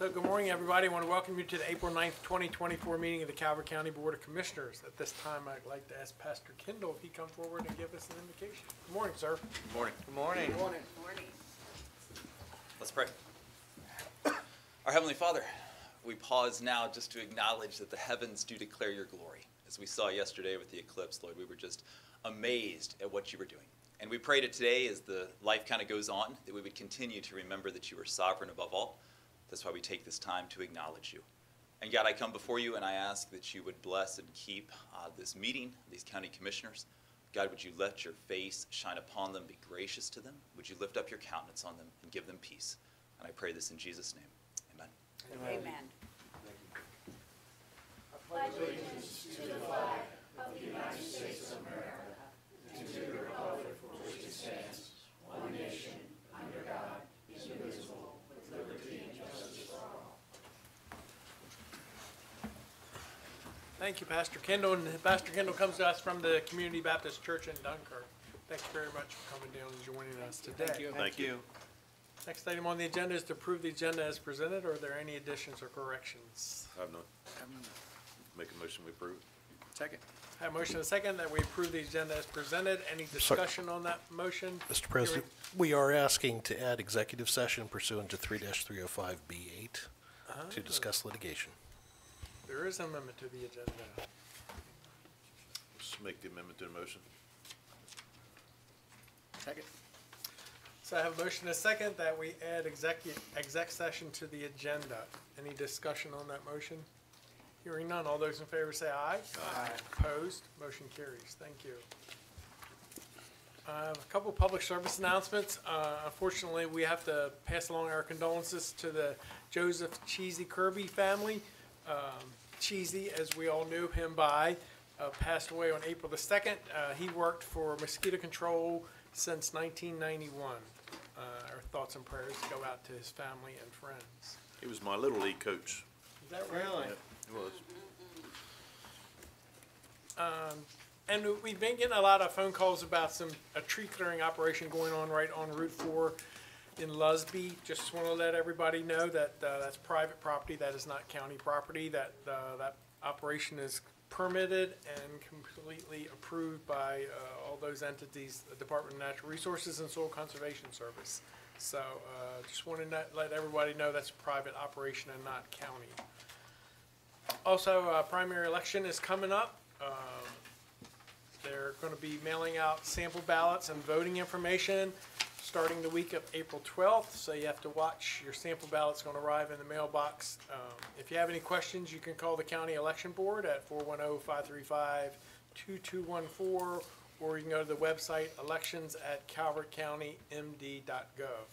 So good morning, everybody. I want to welcome you to the April 9th, 2024 meeting of the Calvert County Board of Commissioners. At this time, I'd like to ask Pastor Kendall if he come forward and give us an invocation. Good morning, sir. Good morning. Good morning. Good morning. Good Morning. Let's pray. Our Heavenly Father, we pause now just to acknowledge that the heavens do declare your glory. As we saw yesterday with the eclipse, Lord, we were just amazed at what you were doing. And we pray that today, as the life kind of goes on, that we would continue to remember that you are sovereign above all. That's why we take this time to acknowledge you. And God, I come before you and I ask that you would bless and keep uh, this meeting, these county commissioners. God, would you let your face shine upon them, be gracious to them? Would you lift up your countenance on them and give them peace? And I pray this in Jesus' name. Amen. Amen. Thank you, Pastor Kendall. And Pastor Kendall comes to us from the Community Baptist Church in Dunkirk. Thank you very much for coming down and joining us today. Thank you. Thank you. Next item on the agenda is to approve the agenda as presented. Are there any additions or corrections? I have none. I have none. Make a motion, we approve. Second. I have a motion and a second that we approve the agenda as presented. Any discussion on that motion? Mr. President, we are asking to add executive session pursuant to 3-305B8 to discuss litigation. There is an amendment to the agenda. Just make the amendment to the motion. Second. So I have a motion and a second that we add executive, exec session to the agenda. Any discussion on that motion? Hearing none, all those in favor say aye. Aye. Opposed, motion carries. Thank you. Uh, a couple public service announcements. Uh, unfortunately, we have to pass along our condolences to the Joseph Cheesy Kirby family. Um, Cheesy, as we all knew him by, uh, passed away on April the second. Uh, he worked for mosquito control since nineteen ninety-one. Uh, our thoughts and prayers go out to his family and friends. He was my Little League coach. Is that right? Really? Yep, He was. And we've been getting a lot of phone calls about some, a tree clearing operation going on right on Route Four in Lusby. Just want to let everybody know that, uh, that's private property, that is not county property, that, uh, that operation is permitted and completely approved by, uh, all those entities, the Department of Natural Resources and Soil Conservation Service. So, uh, just want to let everybody know that's a private operation and not county. Also, uh, primary election is coming up. Um, they're going to be mailing out sample ballots and voting information starting the week of April 12th, so you have to watch. Your sample ballot's going to arrive in the mailbox. Um, If you have any questions, you can call the county election board at 410-535-2214, or you can go to the website elections elections@calvertcountymd.gov.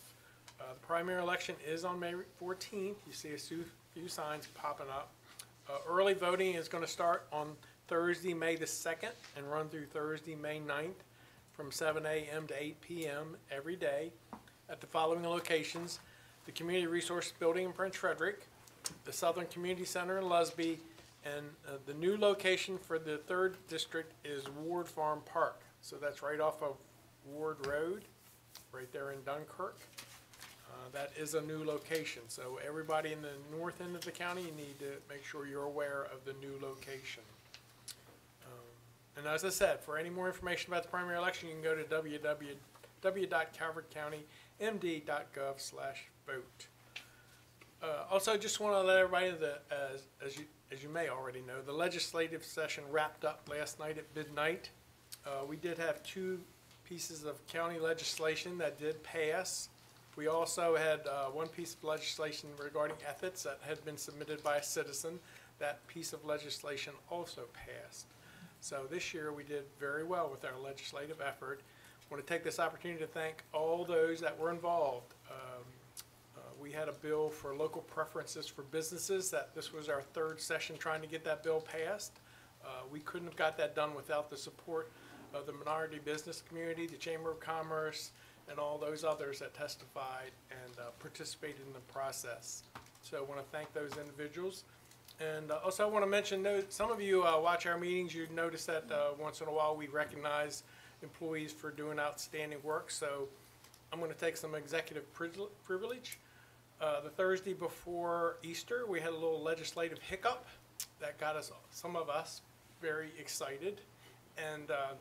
Uh, The primary election is on May 14th. You see a few few signs popping up. Uh, Early voting is going to start on Thursday, May the 2nd, and run through Thursday, May 9th, from 7 a.m. to 8 p.m. every day at the following locations: the Community Resource Building in Prince Frederick, the Southern Community Center in Lusby, and uh, the new location for the third district is Ward Farm Park. So that's right off of Ward Road, right there in Dunkirk. Uh, That is a new location, so everybody in the north end of the county, you need to make sure you're aware of the new location. And as I said, for any more information about the primary election, you can go to www.calvertcountymd.gov slash vote. Uh, Also, just want to let everybody know that, as, as you, as you may already know, the legislative session wrapped up last night at midnight. Uh, We did have two pieces of county legislation that did pass. We also had uh, one piece of legislation regarding ethics that had been submitted by a citizen. That piece of legislation also passed. So this year, we did very well with our legislative effort. I Want to take this opportunity to thank all those that were involved. Um, uh, We had a bill for local preferences for businesses, that this was our third session trying to get that bill passed. Uh, We couldn't have got that done without the support of the minority business community, the Chamber of Commerce, and all those others that testified and uh, participated in the process. So I want to thank those individuals. And uh, also I want to mention, some of you uh, watch our meetings, you notice that uh, once in a while we recognize employees for doing outstanding work. So I'm going to take some executive privilege Uh, the Thursday before Easter, we had a little legislative hiccup that got us, some of us, very excited. And uh,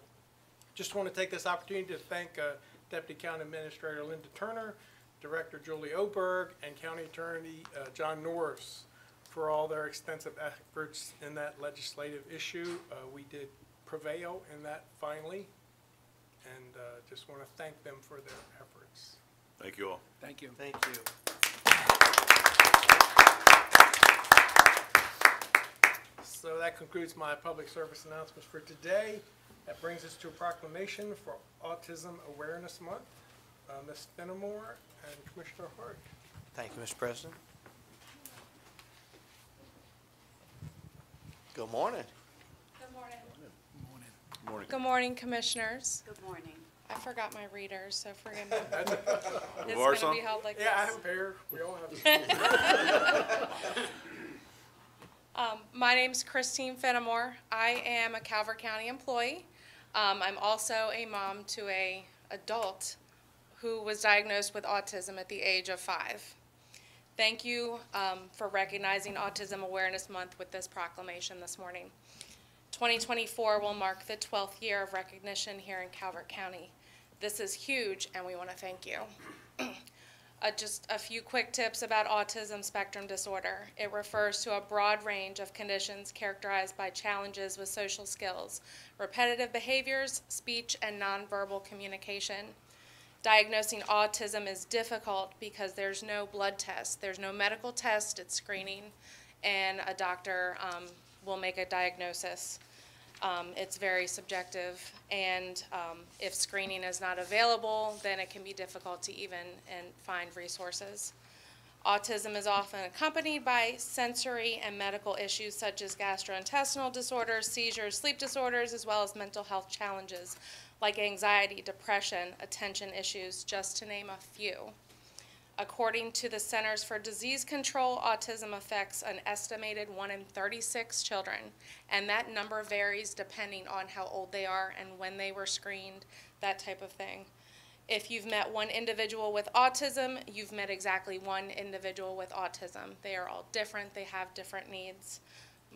just want to take this opportunity to thank uh, Deputy County Administrator Linda Turner, Director Julie Oberg, and County Attorney John Norris for all their extensive efforts in that legislative issue. Uh, We did prevail in that finally, and uh, just want to thank them for their efforts. Thank you all. Thank you. Thank you. So that concludes my public service announcements for today. That brings us to a proclamation for Autism Awareness Month. Uh, Ms. Fenimore and Commissioner Hart. Thank you, Mr. President. Good morning. Good morning. Good Morning. Good morning, Commissioners. Good morning. I forgot my readers, so forgive me. It's Ours gonna be held like Yeah, I this. have a pair. We all have. Um, my name's Christine Fenimore. I am a Calvert County employee. Um, I'm also a mom to a adult who was diagnosed with autism at the age of five. Thank you um, for recognizing Autism Awareness Month with this proclamation this morning. 2024 will mark the 12th year of recognition here in Calvert County. This is huge, and we want to thank you. Uh, just a few quick tips about autism spectrum disorder. It refers to a broad range of conditions characterized by challenges with social skills, repetitive behaviors, speech, and nonverbal communication. Diagnosing autism is difficult because there's no blood test, there's no medical test, it's screening, and a doctor um, will make a diagnosis. Um, it's very subjective, and um, if screening is not available, then it can be difficult to even and find resources. Autism is often accompanied by sensory and medical issues such as gastrointestinal disorders, seizures, sleep disorders, as well as mental health challenges like anxiety, depression, attention issues, just to name a few. According to the Centers for Disease Control, autism affects an estimated 1 in 36 children, and that number varies depending on how old they are and when they were screened, that type of thing. If you've met one individual with autism, you've met exactly one individual with autism. They are all different, they have different needs.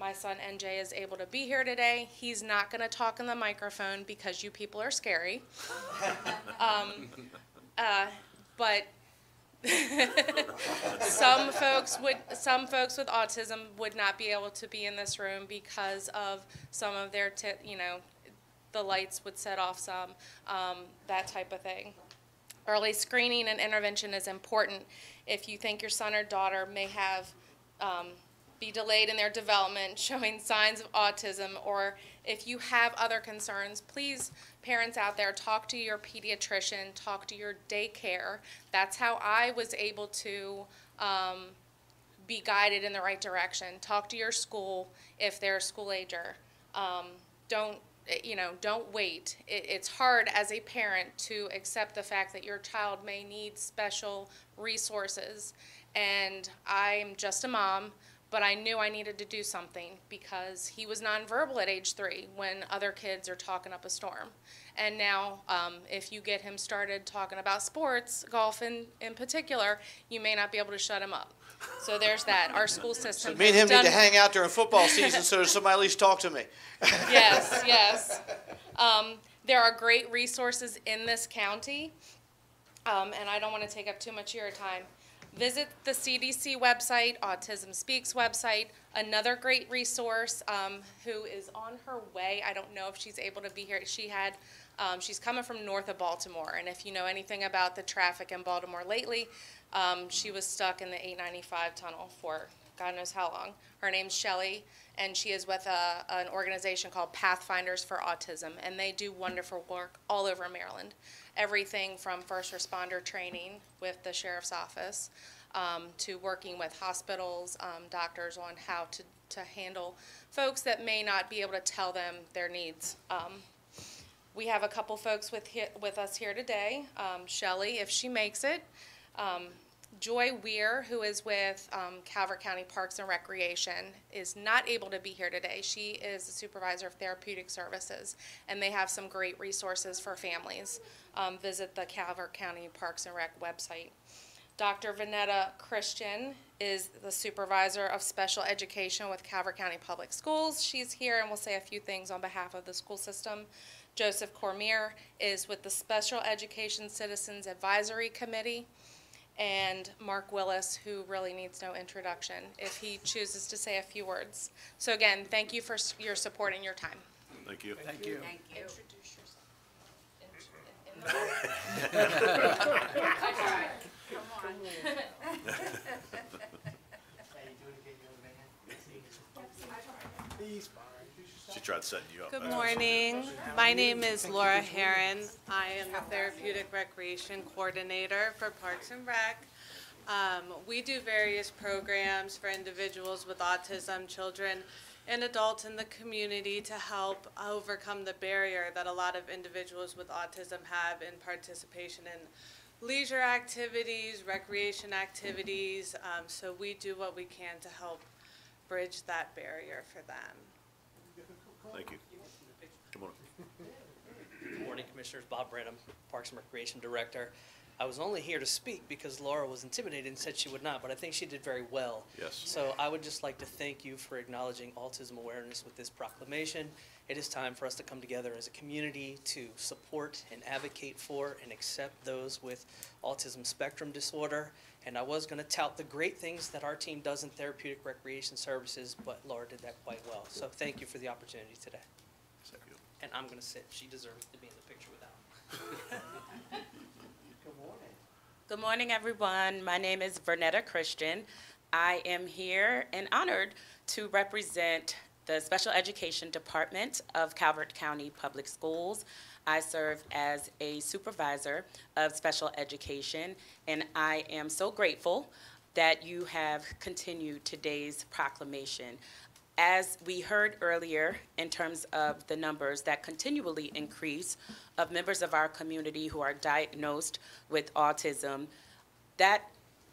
My son NJ is able to be here today. He's not going to talk in the microphone because you people are scary. um, uh, but some folks would some folks with autism would not be able to be in this room because of some of their you know the lights would set off some um, that type of thing early screening and intervention is important if you think your son or daughter may have um, be delayed in their development, showing signs of autism, or if you have other concerns, please, parents out there, talk to your pediatrician, talk to your daycare. That's how I was able to um, be guided in the right direction. Talk to your school if they're a school ager. Um, don't you know, don't wait. It, it's hard as a parent to accept the fact that your child may need special resources. And I'm just a mom, but I knew I needed to do something because he was nonverbal at age three when other kids are talking up a storm. And now, um, if you get him started talking about sports, golf in, in particular, you may not be able to shut him up. So there's that. Our school system. So Me and him need to hang out during football season so somebody at least talk to me. yes, yes. Um, there are great resources in this county, um, and I don't want to take up too much of your time. Visit the CDC website, Autism Speaks website. Another great resource um, who is on her way. I don't know if she's able to be here. She had, um, she's coming from north of Baltimore, and if you know anything about the traffic in Baltimore lately, um, she was stuck in the 895 tunnel for God knows how long. Her name's Shelley, and she is with a, an organization called Pathfinders for Autism, and they do wonderful work all over Maryland. Everything from first responder training with the sheriff's office um, to working with hospitals, um, doctors on how to, to handle folks that may not be able to tell them their needs. Um, we have a couple folks with, with us here today. Um, Shelley, if she makes it. Joy Weir, who is with um, Calvert County Parks and Recreation, is not able to be here today. She is the supervisor of therapeutic services, and they have some great resources for families. Um, visit the Calvert County Parks and Rec website. Dr. Vernetta Christian is the supervisor of special education with Calvert County Public Schools. She's here and will say a few things on behalf of the school system. Joseph Cormier is with the Special Education Citizens Advisory Committee. And Mark Willis, who really needs no introduction, if he chooses to say a few words. So again, thank you for your support and your time. Thank you. Thank you. Introduce yourself. In- in the- I tried. Come on. He's fine. She tried setting you up. Good morning. My name is Laura Heron. I am the Therapeutic Recreation Coordinator for Parks and Rec. Um, We do various programs for individuals with autism, children, and adults in the community to help overcome the barrier that a lot of individuals with autism have in participation in leisure activities, recreation activities. Um, So we do what we can to help bridge that barrier for them. Thank you. Come on. Good morning, Commissioners. Bob Branham, Parks and Recreation Director. I was only here to speak because Laura was intimidated and said she would not, but I think she did very well. Yes. So I would just like to thank you for acknowledging autism awareness with this proclamation. It is time for us to come together as a community to support and advocate for and accept those with autism spectrum disorder. And I was going to tout the great things that our team does in therapeutic recreation services, but Laura did that quite well. So thank you for the opportunity today. And I'm going to sit. She deserves to be in the picture without. Good morning. Good morning, everyone. My name is Vernetta Christian. I am here and honored to represent the Special Education Department of Calvert County Public Schools. I serve as a supervisor of special education, and I am so grateful that you have continued today's proclamation. As we heard earlier, in terms of the numbers that continually increase of members of our community who are diagnosed with autism, that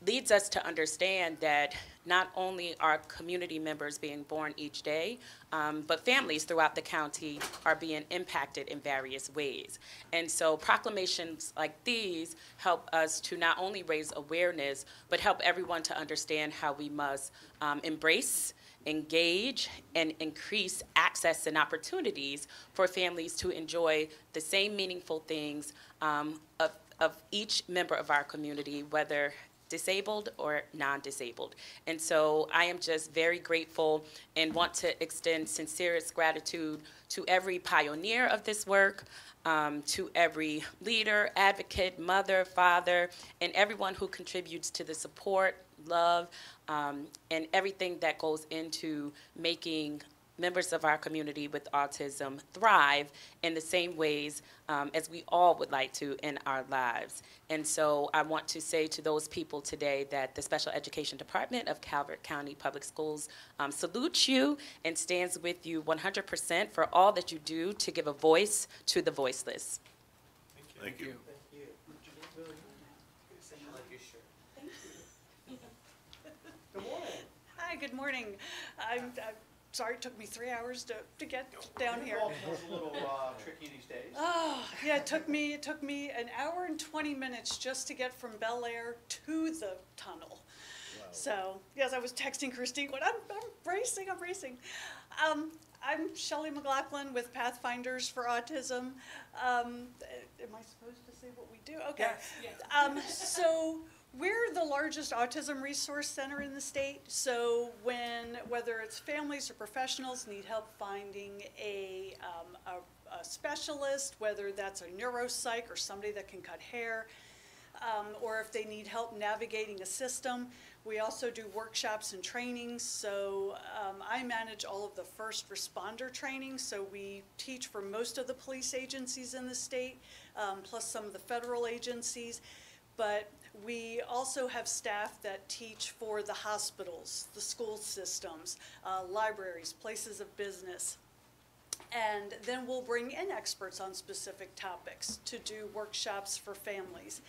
leads us to understand that not only are community members being born each day, um, but families throughout the county are being impacted in various ways. And so proclamations like these help us to not only raise awareness, but help everyone to understand how we must um, embrace engage and increase access and opportunities for families to enjoy the same meaningful things um, of, of each member of our community, whether disabled or non-disabled. And so I am just very grateful and want to extend sincerest gratitude to every pioneer of this work, um, to every leader, advocate, mother, father, and everyone who contributes to the support, love, um, and everything that goes into making members of our community with autism thrive in the same ways um, as we all would like to in our lives. And so I want to say to those people today that the Special Education Department of Calvert County Public Schools um, salutes you and stands with you 100% for all that you do to give a voice to the voiceless. Thank you. Thank you. Hi, good morning. I'm, I'm sorry it took me three hours to, to get down here. Walking's a little uh, tricky these days. Oh, yeah, it took me, it took me an hour and twenty minutes just to get from Bel Air to the tunnel. Wow. So, yes, I was texting Christine, going, I'm, I'm racing, I'm racing. Um, I'm Shelley McLaughlin with Pathfinders for Autism. Um, am I supposed to say what we do? Okay. Yes. Um, so we're the largest autism resource center in the state. So when, whether it's families or professionals need help finding a, um, a, a specialist, whether that's a neuropsych or somebody that can cut hair, um, or if they need help navigating a system. We also do workshops and trainings, so um, I manage all of the first responder training, so we teach for most of the police agencies in the state, um, plus some of the federal agencies. But we also have staff that teach for the hospitals, the school systems, uh, libraries, places of business. And then we'll bring in experts on specific topics to do workshops for families.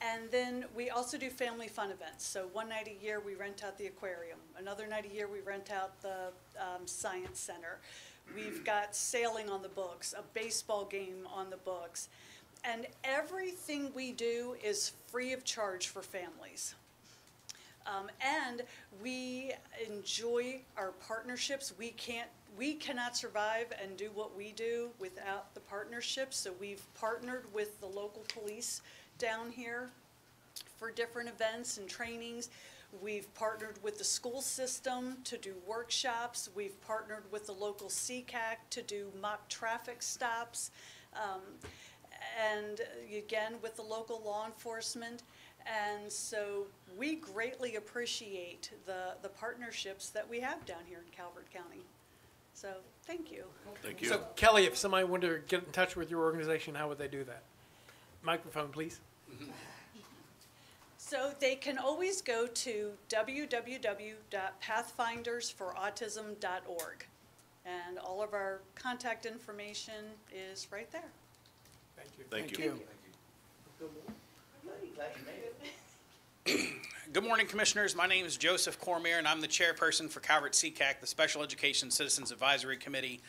And then we also do family fun events. So one night a year, we rent out the aquarium. Another night a year, we rent out the um, science center. We've got sailing on the books, a baseball game on the books. And everything we do is free of charge for families. Um, and we enjoy our partnerships. We can't, we cannot survive and do what we do without the partnerships. So we've partnered with the local police down here for different events and trainings. We've partnered with the school system to do workshops. We've partnered with the local CCAC to do mock traffic stops. Um, and uh, again, with the local law enforcement. And so we greatly appreciate the, the partnerships that we have down here in Calvert County. So, thank you. Thank you. So Kelly, if somebody wanted to get in touch with your organization, how would they do that? Microphone, please. So they can always go to www.pathfindersforautism.org. And all of our contact information is right there. Thank you. Thank you. Good morning, Commissioners. My name is Joseph Cormier, and I'm the chairperson for Calvert SECAC, the Special Education Citizens Advisory Committee.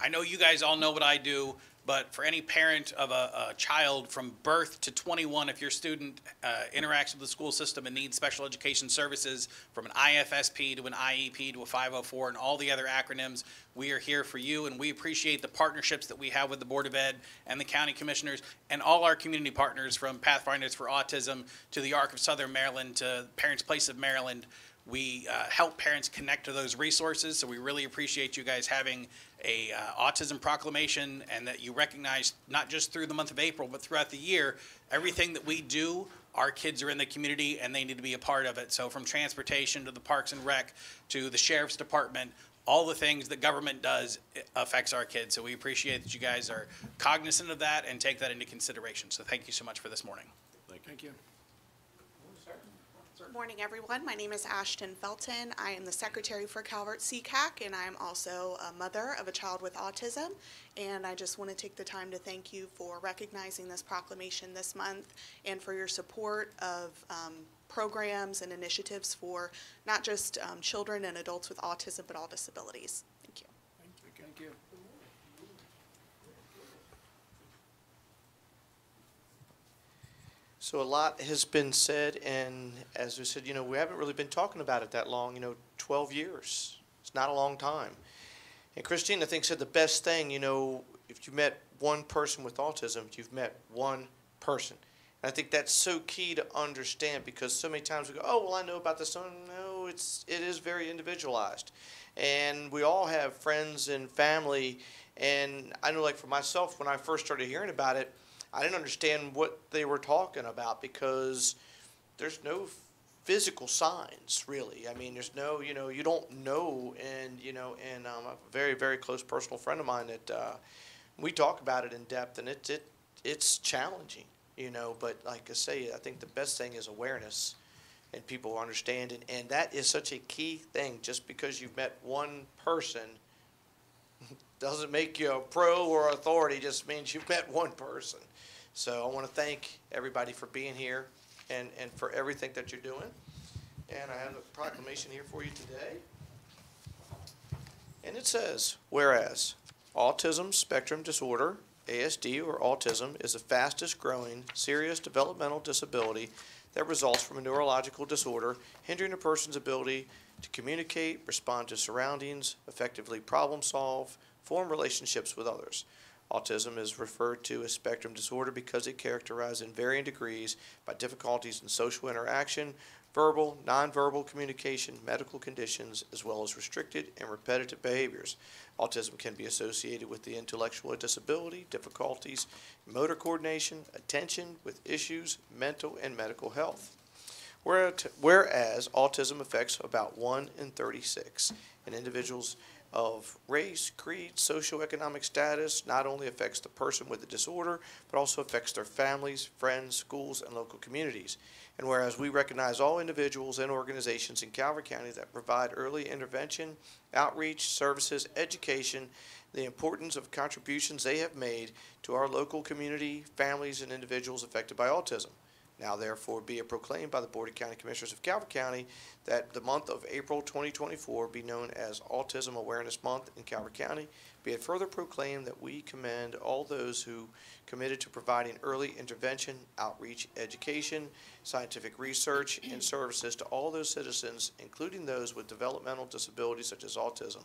I know you guys all know what I do, but for any parent of a, a child from birth to 21, if your student uh, interacts with the school system and needs special education services, from an IFSP to an IEP to a 504 and all the other acronyms, we are here for you, and we appreciate the partnerships that we have with the Board of Ed and the county commissioners and all our community partners, from Pathfinders for Autism to the Arc of Southern Maryland to Parents Place of Maryland. We uh, help parents connect to those resources, so we really appreciate you guys having a uh, autism proclamation and that you recognize not just through the month of April, but throughout the year, everything that we do, our kids are in the community and they need to be a part of it. So from transportation to the Parks and Rec to the Sheriff's Department, all the things that government does affects our kids. So we appreciate that you guys are cognizant of that and take that into consideration. So thank you so much for this morning. Thank you. Good morning, everyone. My name is Ashton Felton. I am the secretary for Calvert SECAC, and I'm also a mother of a child with autism. And I just want to take the time to thank you for recognizing this proclamation this month and for your support of um, programs and initiatives for not just um, children and adults with autism, but all disabilities. Thank you. Thank you. So a lot has been said, and as we said, you know, we haven't really been talking about it that long, you know, 12 years. It's not a long time. And Christine, I think, said the best thing, you know, if you met one person with autism, you've met one person. And I think that's so key to understand because so many times we go, oh, well, I know about this. No, it's, it is very individualized. And we all have friends and family. And I know, like, for myself, when I first started hearing about it, I didn't understand what they were talking about because there's no physical signs really. I mean, there's no, you know, you don't know, and you know, and um, a very, very close personal friend of mine that uh, we talk about it in depth, and it's it, it's challenging, you know. But like I say, I think the best thing is awareness, and people understand, and, and that is such a key thing. Just because you've met one person doesn't make you a pro or authority. Just means you've met one person. So I want to thank everybody for being here and, and for everything that you're doing. And I have a proclamation here for you today. And it says, whereas autism spectrum disorder, ASD or autism, is the fastest growing serious developmental disability that results from a neurological disorder hindering a person's ability to communicate, respond to surroundings, effectively problem solve, form relationships with others. Autism is referred to as spectrum disorder because it characterized in varying degrees by difficulties in social interaction, verbal, nonverbal communication, medical conditions, as well as restricted and repetitive behaviors. Autism can be associated with the intellectual disability, difficulties, motor coordination, attention with issues, mental and medical health. Whereas autism affects about 1 in 36 in individuals of race, creed, socioeconomic status not only affects the person with the disorder, but also affects their families, friends, schools, and local communities. And whereas we recognize all individuals and organizations in Calvert County that provide early intervention, outreach, services, education, the importance of contributions they have made to our local community, families, and individuals affected by autism. Now therefore be it proclaimed by the Board of County Commissioners of Calvert County that the month of April 2024 be known as Autism Awareness Month in Calvert County. Be it further proclaimed that we commend all those who committed to providing early intervention, outreach, education, scientific research, and services to all those citizens, including those with developmental disabilities such as autism.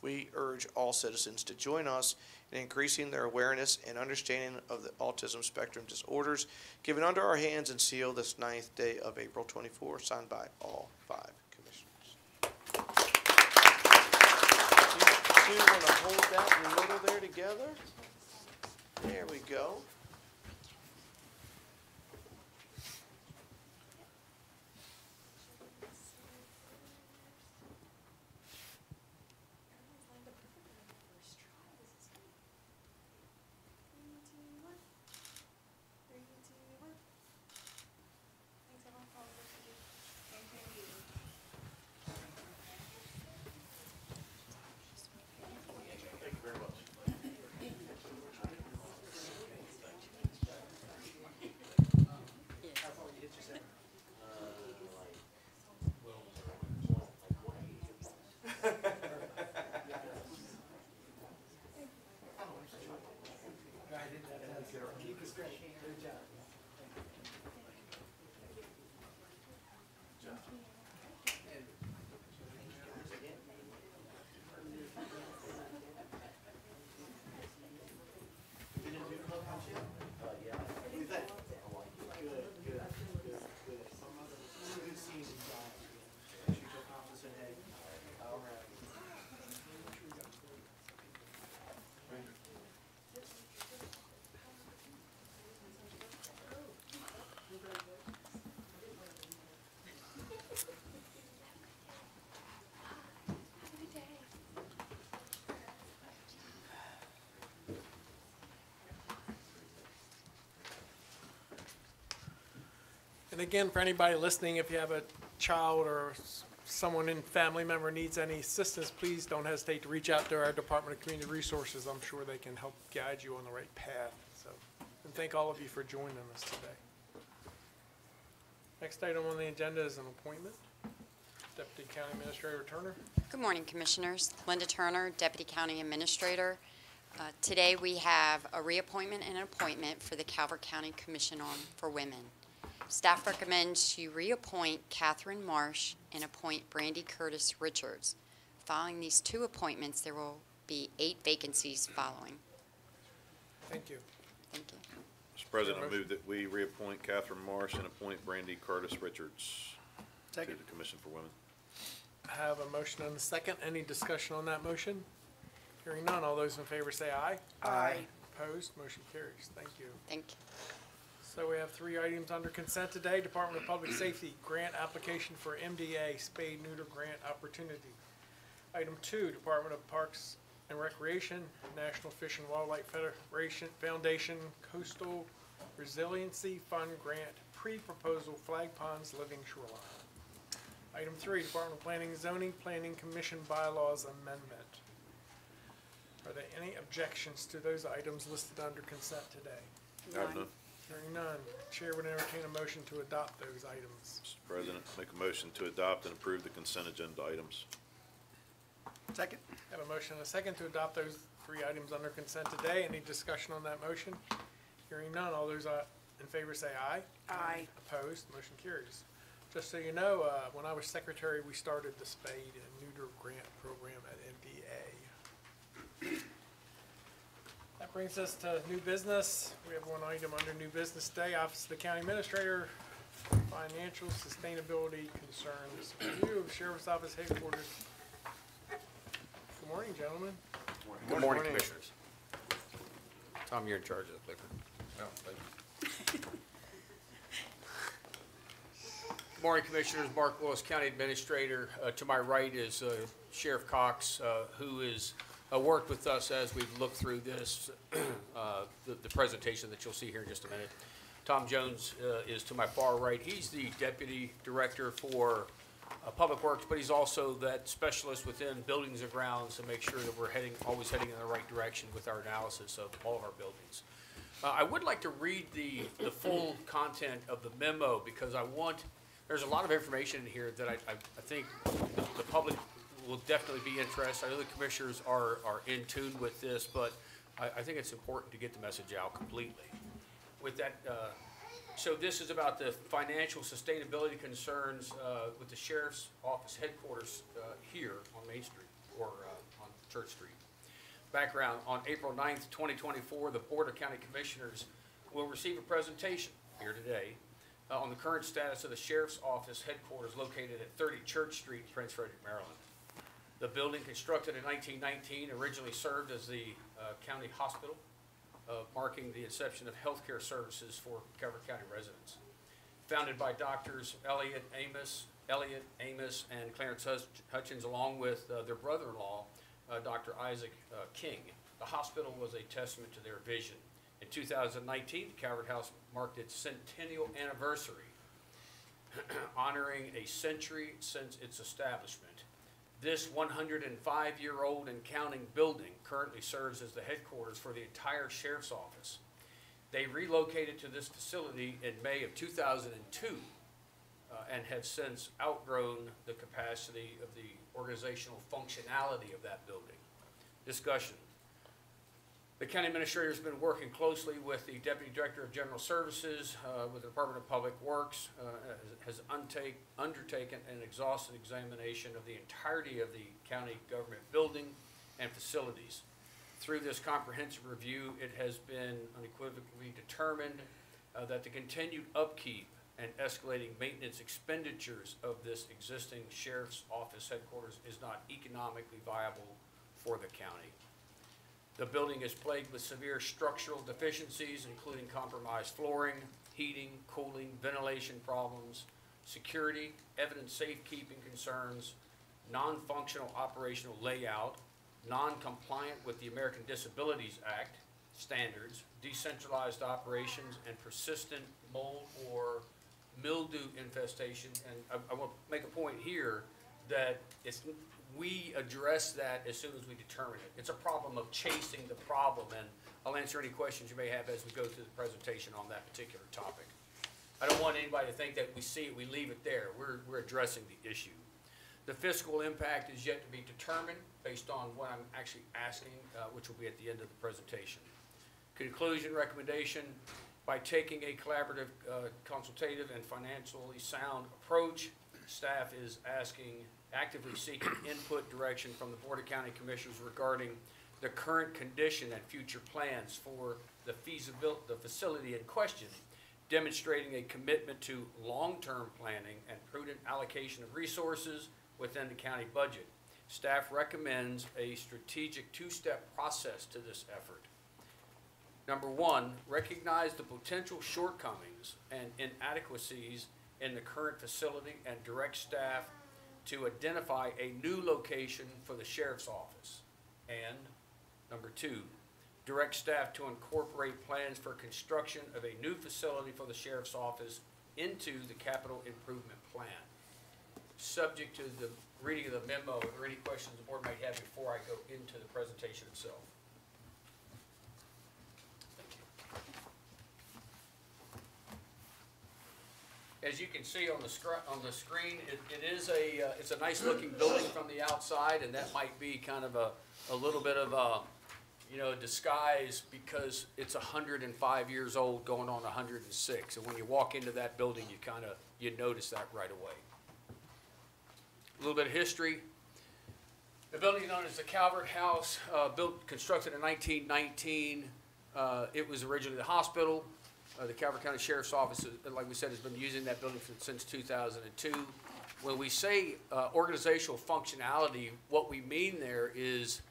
We urge all citizens to join us in increasing their awareness and understanding of the autism spectrum disorders given under our hands and seal this ninth day of April 24, signed by all five commissioners. Two want to hold that in the middle there together? There we go. And again, for anybody listening, if you have a child or someone in family member needs any assistance, please don't hesitate to reach out to our Department of Community Resources. I'm sure they can help guide you on the right path, so. And thank all of you for joining us today. Next item on the agenda is an appointment. Deputy County Administrator Turner. Good morning, Commissioners. Linda Turner, Deputy County Administrator. Uh, Today, we have a reappointment and an appointment for the Calvert County Commission on for Women. Staff recommends you reappoint Catherine Marsh and appoint Brandy Curtis Richards. Following these two appointments, there will be eight vacancies following. Thank you. Thank you. Mr. President, I move that we reappoint Catherine Marsh and appoint Brandy Curtis Richards to Second. the Commission for Women. I have a motion and a second. Any discussion on that motion? Hearing none, all those in favor say aye. Aye. Opposed, motion carries. Thank you. Thank you. So we have three items under consent today. Department of Public Safety, grant application for MDA spade neuter grant opportunity. Item two, Department of Parks and Recreation, National Fish and Wildlife Federation Foundation Coastal Resiliency Fund Grant, pre-proposal Flag Ponds Living Shoreline. Item three, Department of Planning and Zoning, Planning Commission Bylaws Amendment. Are there any objections to those items listed under consent today? None. Hearing none, Chair would entertain a motion to adopt those items. Mr. President, make a motion to adopt and approve the consent agenda items. Second. Have a motion and a second to adopt those three items under consent today. Any discussion on that motion? Hearing none, all those uh, in favor say aye. Aye. Opposed, motion carries. Just so you know, uh, when I was secretary, we started the spade and neuter grant program at MDA. That brings us to new business. We have one item under new business today, Office of the County Administrator, financial sustainability concerns. Review of Sheriff's Office headquarters. Good morning, gentlemen. Good morning, Commissioners. Tom, you're in charge of the clicker. Oh, thank you. Good morning, Commissioners. Mark Willis, County Administrator. Uh, To my right is uh, Sheriff Cox, uh, who has uh, worked with us as we've looked through this, uh, the the presentation that you'll see here in just a minute. Tom Jones uh, is to my far right. He's the Deputy Director for uh, Public Works, but he's also that specialist within buildings and grounds to make sure that we're heading, always heading in the right direction with our analysis of all of our buildings. Uh, I would like to read the, the full content of the memo because I want, there's a lot of information in here that I, I, I think the, the public will definitely be interested. I know the commissioners are, are in tune with this, but I, I think it's important to get the message out completely. With that, uh, so this is about the financial sustainability concerns, uh, with the sheriff's office headquarters, uh, here on Main Street or, uh, on Church Street. Background, on April 9th, twenty twenty-four, the Board of County Commissioners will receive a presentation here today uh, on the current status of the Sheriff's Office headquarters located at thirty Church Street, Prince Frederick, Maryland. The building constructed in nineteen nineteen originally served as the uh, county hospital, uh, marking the inception of healthcare services for Calvert County residents. Founded by doctors Elliot Amos, Elliot Amos, and Clarence Hutchins, along with uh, their brother-in-law, uh, Dr. Isaac uh, King. The hospital was a testament to their vision. In 2019, Calvert House marked its centennial anniversary, honoring a century since its establishment. This 105-year-old and counting building currently serves as the headquarters for the entire sheriff's office. They relocated to this facility in May of 2002 uh, and have since outgrown the capacity of the organizational functionality of that building. Discussion. The county administrator has been working closely with the Deputy Director of General Services, uh, with the Department of Public Works, uh, has undertaken an exhaustive examination of the entirety of the county government building and facilities. Through this comprehensive review, it has been unequivocally determined uh, that the continued upkeep and escalating maintenance expenditures of this existing sheriff's office headquarters is not economically viable for the county. The building is plagued with severe structural deficiencies, including compromised flooring, heating, cooling, ventilation problems, security, evidence safekeeping concerns, non-functional operational layout, non-compliant with the American Disabilities Act standards, decentralized operations, and persistent mold or mildew infestation. And I, I want to make a point here that it's, we address that as soon as we determine it. It's a problem of chasing the problem, and I'll answer any questions you may have as we go through the presentation on that particular topic. I don't want anybody to think that we see it, we leave it there. We're, we're addressing the issue. The fiscal impact is yet to be determined based on what I'm actually asking, uh, which will be at the end of the presentation. Conclusion recommendation, by taking a collaborative, uh, consultative, and financially sound approach, staff is asking, actively seeking input direction from the Board of County Commissioners regarding the current condition and future plans for the feasibility, the facility in question, demonstrating a commitment to long-term planning and prudent allocation of resources within the county budget. Staff recommends a strategic two-step process to this effort. Number one, recognize the potential shortcomings and inadequacies in the current facility and direct staff to identify a new location for the sheriff's office. And number two, direct staff to incorporate plans for construction of a new facility for the sheriff's office into the capital improvement plan. Subject to the reading of the memo, there any questions the board might have before I go into the presentation itself? As you can see on the scr- on the screen, it, it is a, uh, it's a nice looking building from the outside, and that might be kind of a, a little bit of a, you know, disguise because it's hundred and five years old, going on hundred and six. And when you walk into that building, you kind of, you notice that right away. A little bit of history. The building known as the Calvert House, uh, built, constructed in nineteen nineteen. Uh, it was originally the hospital. Uh, the Calvert County Sheriff's Office, uh, like we said, has been using that building since two thousand and two. When we say, uh, organizational functionality, what we mean there is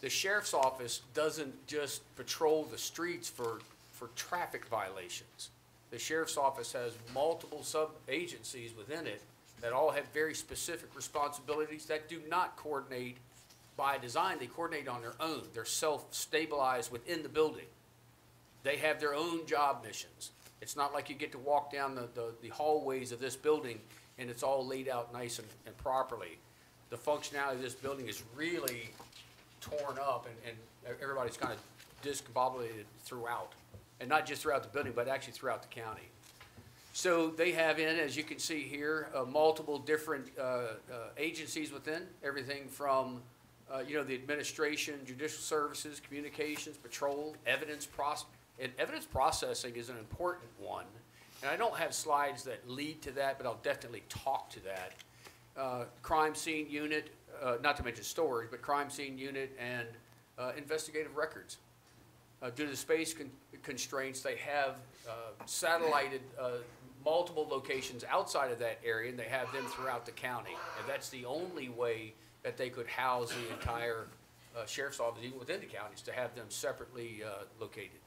the sheriff's office doesn't just patrol the streets for, for traffic violations. The sheriff's office has multiple sub-agencies within it that all have very specific responsibilities that do not coordinate by design. They coordinate on their own. They're self-stabilized within the building. They have their own job missions. It's not like you get to walk down the, the, the hallways of this building and it's all laid out nice and, and properly. The functionality of this building is really torn up and, and everybody's kind of discombobulated throughout. And not just throughout the building, but actually throughout the county. So they have in, as you can see here, uh, multiple different uh, uh, agencies within, everything from, uh, you know, the administration, judicial services, communications, patrol, evidence proc, and evidence processing is an important one. And I don't have slides that lead to that, but I'll definitely talk to that. Uh, Crime scene unit, uh, not to mention storage, but crime scene unit and uh, investigative records. Uh, Due to the space con- constraints, they have uh, satellited uh, multiple locations outside of that area, and they have them throughout the county. And that's the only way that they could house the entire sheriff's office, even within the counties, to have them separately located.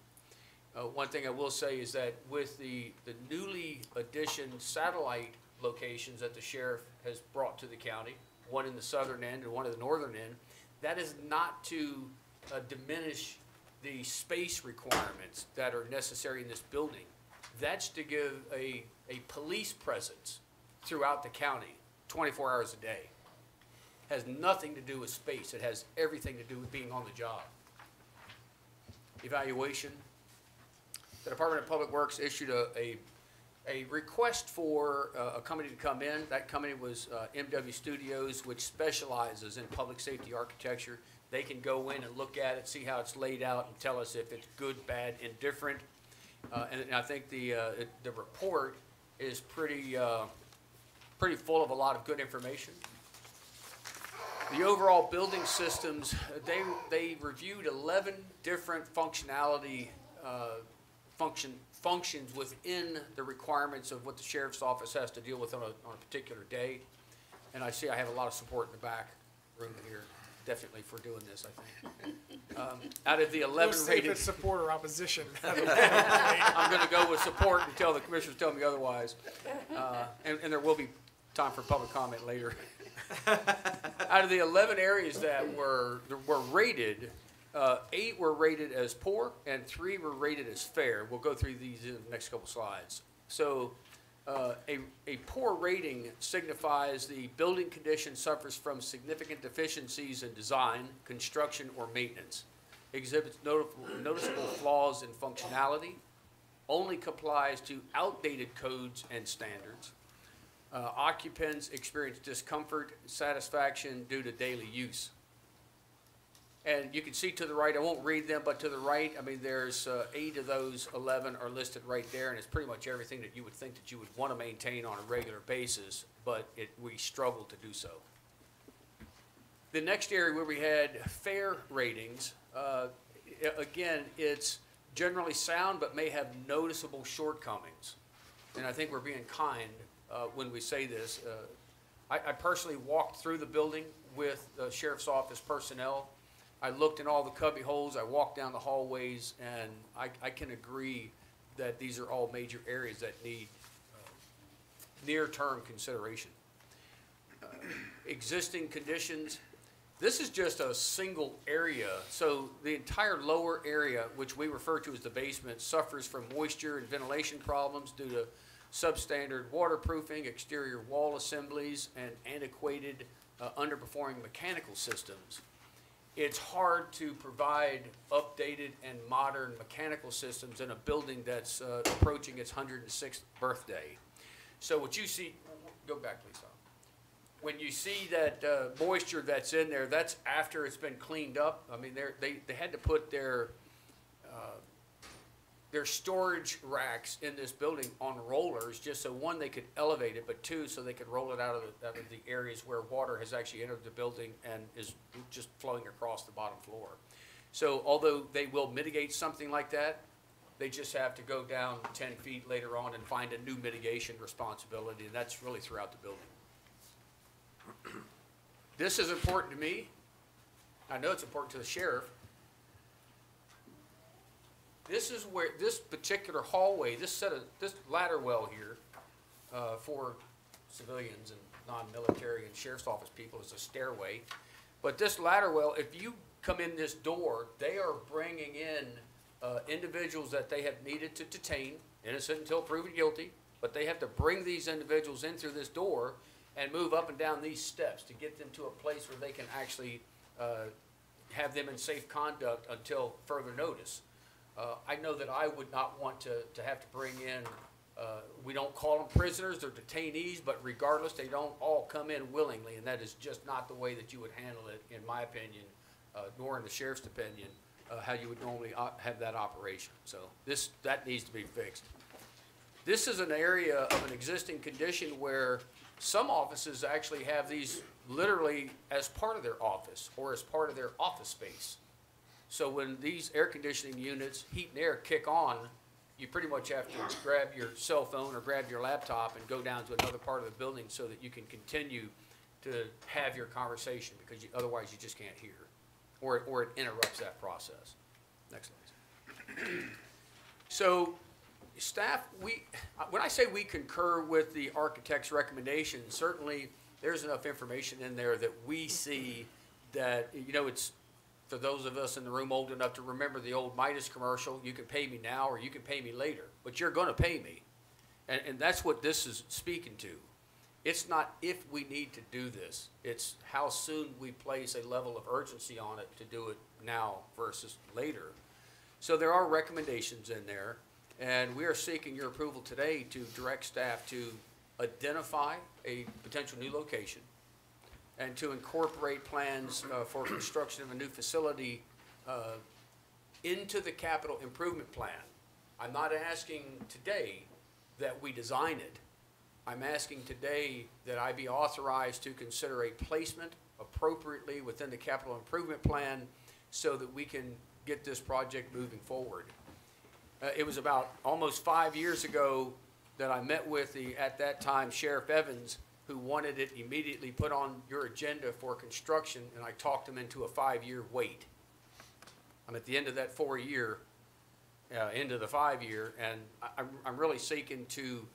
Uh, One thing I will say is that with the the newly addition satellite locations that the sheriff has brought to the county, one in the southern end and one in the northern end, that is not to uh, diminish the space requirements that are necessary in this building. That's to give a, a police presence throughout the county, 24 hours a day. Has nothing to do with space. It has everything to do with being on the job. Evaluation. The Department of Public Works issued a, a, a request for uh, a company to come in. That company was uh, MW Studios, which specializes in public safety architecture. They can go in and look at it, see how it's laid out, and tell us if it's good, bad, indifferent. Uh, and, and I think the, uh, the report is pretty, uh, pretty full of a lot of good information. The overall building systems, they, they reviewed eleven different functionality, uh, function, functions within the requirements of what the sheriff's office has to deal with on a, on a particular day. And I see I have a lot of support in the back room here, definitely for doing this, I think. Um, Out of the We'll eleven see if rated. it's support or opposition. I'm gonna go with support until the commissioners tell me otherwise. Uh, And, and there will be time for public comment later. Out of the eleven areas that were, that were rated, uh, eight were rated as poor and three were rated as fair. We'll go through these in the next couple slides. So, uh, a, a poor rating signifies the building condition suffers from significant deficiencies in design, construction, or maintenance. Exhibits notable, noticeable flaws in functionality, only complies to outdated codes and standards. Uh, Occupants experience discomfort, satisfaction due to daily use. And you can see to the right, I won't read them, but to the right, I mean, there's uh, eight of those 11 are listed right there, and it's pretty much everything that you would think that you would want to maintain on a regular basis, but it, we struggle to do so. The next area where we had fair ratings, uh, again, it's generally sound but may have noticeable shortcomings. And I think we're being kind uh, when we say this. Uh, I I personally walked through the building with the sheriff's office personnel. I looked in all the cubby holes, I walked down the hallways, and I I can agree that these are all major areas that need uh, near-term consideration. Uh, Existing conditions, this is just a single area, so the entire lower area, which we refer to as the basement, suffers from moisture and ventilation problems due to substandard waterproofing, exterior wall assemblies, and antiquated, uh, underperforming mechanical systems. It's hard to provide updated and modern mechanical systems in a building that's uh, approaching its 106th birthday. So what you see, go back please, Tom when you see that uh, moisture that's in there, that's after it's been cleaned up. I mean, they, they had to put their, their storage racks in this building on rollers, just so one, they could elevate it, but two, so they could roll it out of the, out of the areas where water has actually entered the building and is just flowing across the bottom floor. So although they will mitigate something like that, they just have to go down ten feet later on and find a new mitigation responsibility, and that's really throughout the building. This is important to me. I know it's important to the sheriff. This is where, this particular hallway, this set of, this ladder well here, uh, for civilians and non-military and sheriff's office people is a stairway. But this ladder well, if you come in this door, they are bringing in, uh, individuals that they have needed to detain, innocent until proven guilty, but they have to bring these individuals in through this door and move up and down these steps to get them to a place where they can actually uh, have them in safe conduct until further notice. Uh, I know that I would not want to, to have to bring in, uh, we don't call them prisoners, they're detainees, but regardless, they don't all come in willingly, and that is just not the way that you would handle it, in my opinion, uh, nor in the sheriff's opinion, uh, how you would normally op- have that operation. So this, that needs to be fixed. This is an area of an existing condition where some offices actually have these literally as part of their office or as part of their office space. So when these air conditioning units, heat and air kick on, you pretty much have to grab your cell phone or grab your laptop and go down to another part of the building so that you can continue to have your conversation because you, otherwise you just can't hear. Or, it- or it interrupts that process. Next slide. So staff, we, when I say we concur with the architect's recommendation, certainly there's enough information in there that we see that, you know, it's, for those of us in the room old enough to remember the old Midas commercial, you can pay me now or you can pay me later, but you're gonna pay me. And, and that's what this is speaking to. It's not if we need to do this, it's how soon we place a level of urgency on it to do it now versus later. So there are recommendations in there, and we are seeking your approval today to direct staff to identify a potential new location and to incorporate plans uh, for construction of a new facility uh, into the capital improvement plan. I'm not asking today that we design it. I'm asking today that I be authorized to consider a placement appropriately within the capital improvement plan so that we can get this project moving forward. Uh, it was about almost five years ago that I met with the, at that time, Sheriff Evans, who wanted it immediately put on your agenda for construction, and I talked them into a five-year wait. I'm at the end of that four-year, uh, of the five-year, and I, I'm, I'm really seeking to,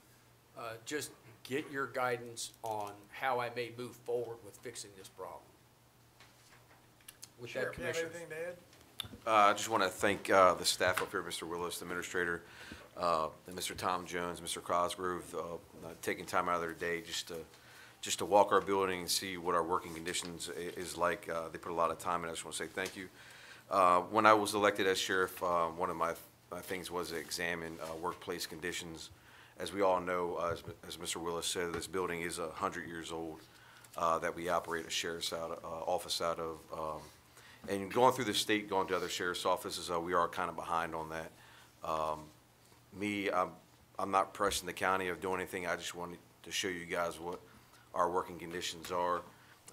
uh, just get your guidance on how I may move forward with fixing this problem. With that, Sheriff, you have Commissioner. anything to add? Uh, I just want to thank uh, the staff up here, Mr. Willis, the administrator, uh, and Mr. Tom Jones, Mr. Cosgrove, uh, uh, taking time out of their day just to, just to walk our building and see what our working conditions is like. Uh, They put a lot of time in. I just want to say thank you. Uh, When I was elected as sheriff, uh, one of my my things was to examine uh, workplace conditions. As we all know, uh, as as Mr. Willis said, this building is a 100 years old uh, that we operate a sheriff's out, office out of. Um, And going through the state, going to other sheriff's offices, we are kind of behind on that. Um, Me, I'm, I'm not pressing the county of doing anything. I just wanted to show you guys what our working conditions are.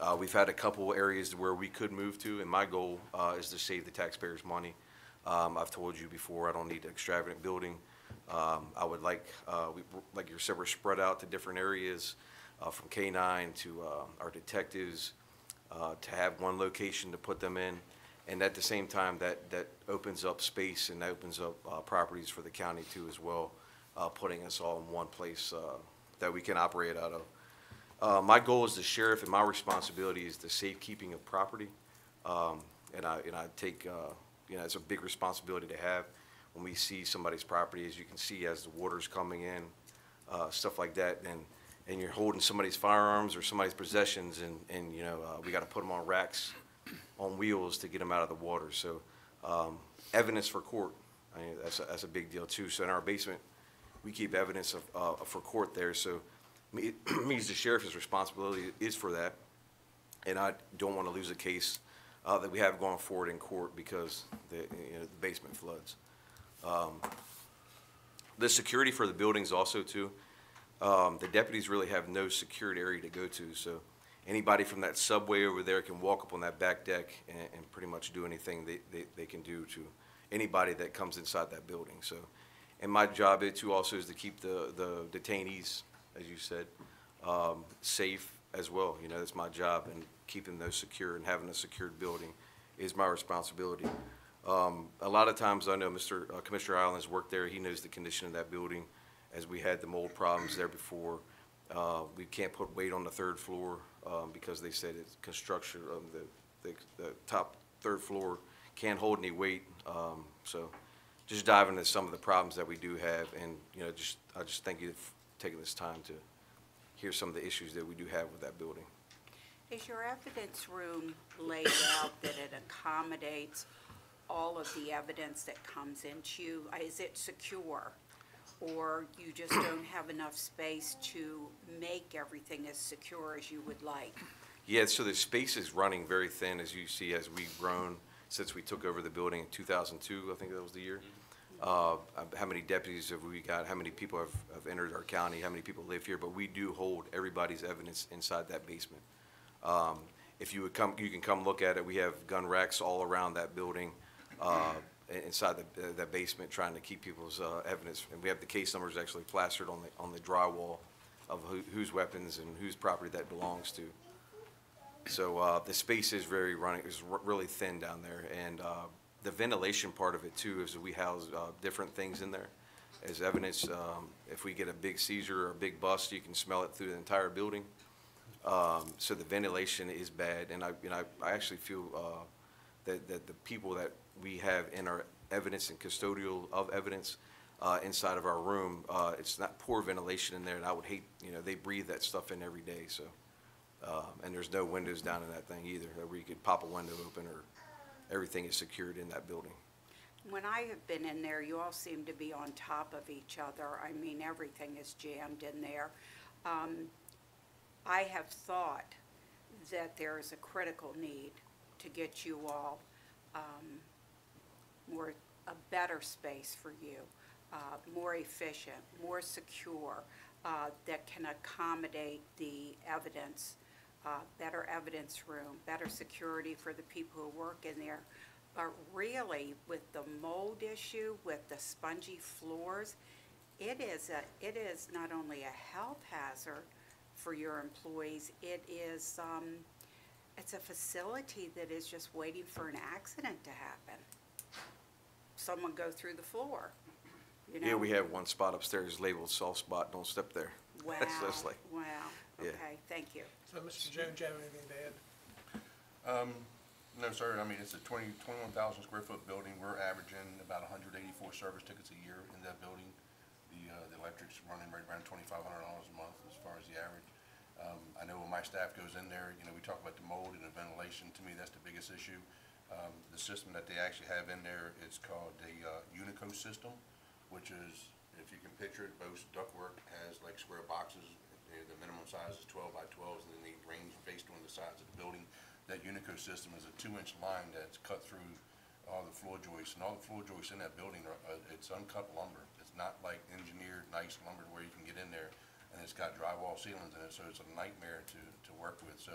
Uh, We've had a couple areas where we could move to, and my goal uh, is to save the taxpayers' money. Um, I've told you before, I don't need an extravagant building. Um, I would like, uh, we, like you said, we're spread out to different areas, uh, from K-9 to uh, our detectives, uh, to have one location to put them in. And at the same time, that, that opens up space and opens up properties for the county too as well, putting us all in one place that we can operate out of. Uh, My goal as the sheriff and my responsibility is the safekeeping of property. Um, And I, and I take, uh, you know, it's a big responsibility to have when we see somebody's property, as you can see, as the water's coming in, uh, stuff like that. And, and you're holding somebody's firearms or somebody's possessions and, and, you know, uh, we got to put them on racks, on wheels to get them out of the water. So um, evidence for court, I mean, that's, a- that's a big deal too. So in our basement, we keep evidence of, uh, for court there. So me, me as the sheriff's responsibility is for that. And I don't want to lose a case uh, that we have going forward in court because the, you know, the basement floods. Um, The security for the buildings also too, um, the deputies really have no secured area to go to, so anybody from that subway over there can walk up on that back deck and, and pretty much do anything they, they, they can do to anybody that comes inside that building, so. And my job it too also is to keep the, the detainees, as you said, um, safe as well, you know, that's my job, and keeping those secure and having a secured building is my responsibility. Um, a lot of times, I know Mr. uh, Commissioner Ireland's worked there, he knows the condition of that building, as we had the mold problems there before. Uh, we can't put weight on the third floor, um, because they said it's construction, um, the, the, the top third floor can't hold any weight, um, so just dive into some of the problems that we do have, and, you know, just, I just thank you taking this time to hear some of the issues that we do have with that building. Is your evidence room laid out that it accommodates all of the evidence that comes into you? Uh, Is it secure? Or you just don't have enough space to make everything as secure as you would like? Yeah, so the space is running very thin, as you see, as we've grown since we took over the building in 2002, I think that was the year. Uh, How many deputies have we got? How many people have have entered our county? How many people live here? But we do hold everybody's evidence inside that basement. Um, If you would come, you can come look at it. We have gun racks all around that building, uh, inside the, uh, that basement, trying to keep people's uh, evidence. And we have the case numbers actually plastered on the, on the drywall of who- whose weapons and whose property that belongs to. So uh, the space is very running, is really thin down there. And uh, the ventilation part of it too is we house uh, different things in there. As evidence, um, if we get a big seizure or a big bust, you can smell it through the entire building. Um, So the ventilation is bad. And I, you know, I I actually feel uh, that, that the people that we have in our evidence and custodial of evidence uh, inside of our room, uh, it's not poor ventilation in there. And I would hate, you know, they breathe that stuff in every day, so. Um, And there's no windows down in that thing either, where you could pop a window open or everything is secured in that building. When I have been in there, you all seem to be on top of each other. I mean, everything is jammed in there. Um, I have thought that there is a critical need to get you all um, more, a better space for you, uh, more efficient, more secure, uh, that can accommodate the evidence, uh, better evidence room, better security for the people who work in there. But really, with the mold issue, with the spongy floors, it is a, it is not only a health hazard for your employees, it is, um, it's a facility that is just waiting for an accident to happen. Someone go through the floor, you know? Yeah, we have one spot upstairs labeled soft spot, don't step there. Wow, like- wow, Yeah. okay, thank you. So, Mr. Jones, you have anything to add? Um, no, sir, I mean, it's a twenty, twenty-one thousand square foot building, we're averaging about hundred eighty-four service tickets a year in that building. The, uh, the electric's running right around twenty-five hundred dollars a month as far as the average. Um, I know when my staff goes in there, you know, we talk about the mold and the ventilation, to me, that's the biggest issue. Um, the system that they actually have in there, it's called the, uh, Unico system, which is, if you can picture it, most ductwork has like square boxes. The, the minimum size is twelve by twelves, and then they range based on the size of the building. That Unico system is a two-inch line that's cut through all the floor joists, and all the floor joists in that building are, uh, it's uncut lumber. It's not like engineered, nice lumber where you can get in there, and it's got drywall ceilings in it, so it's a nightmare to, to work with. So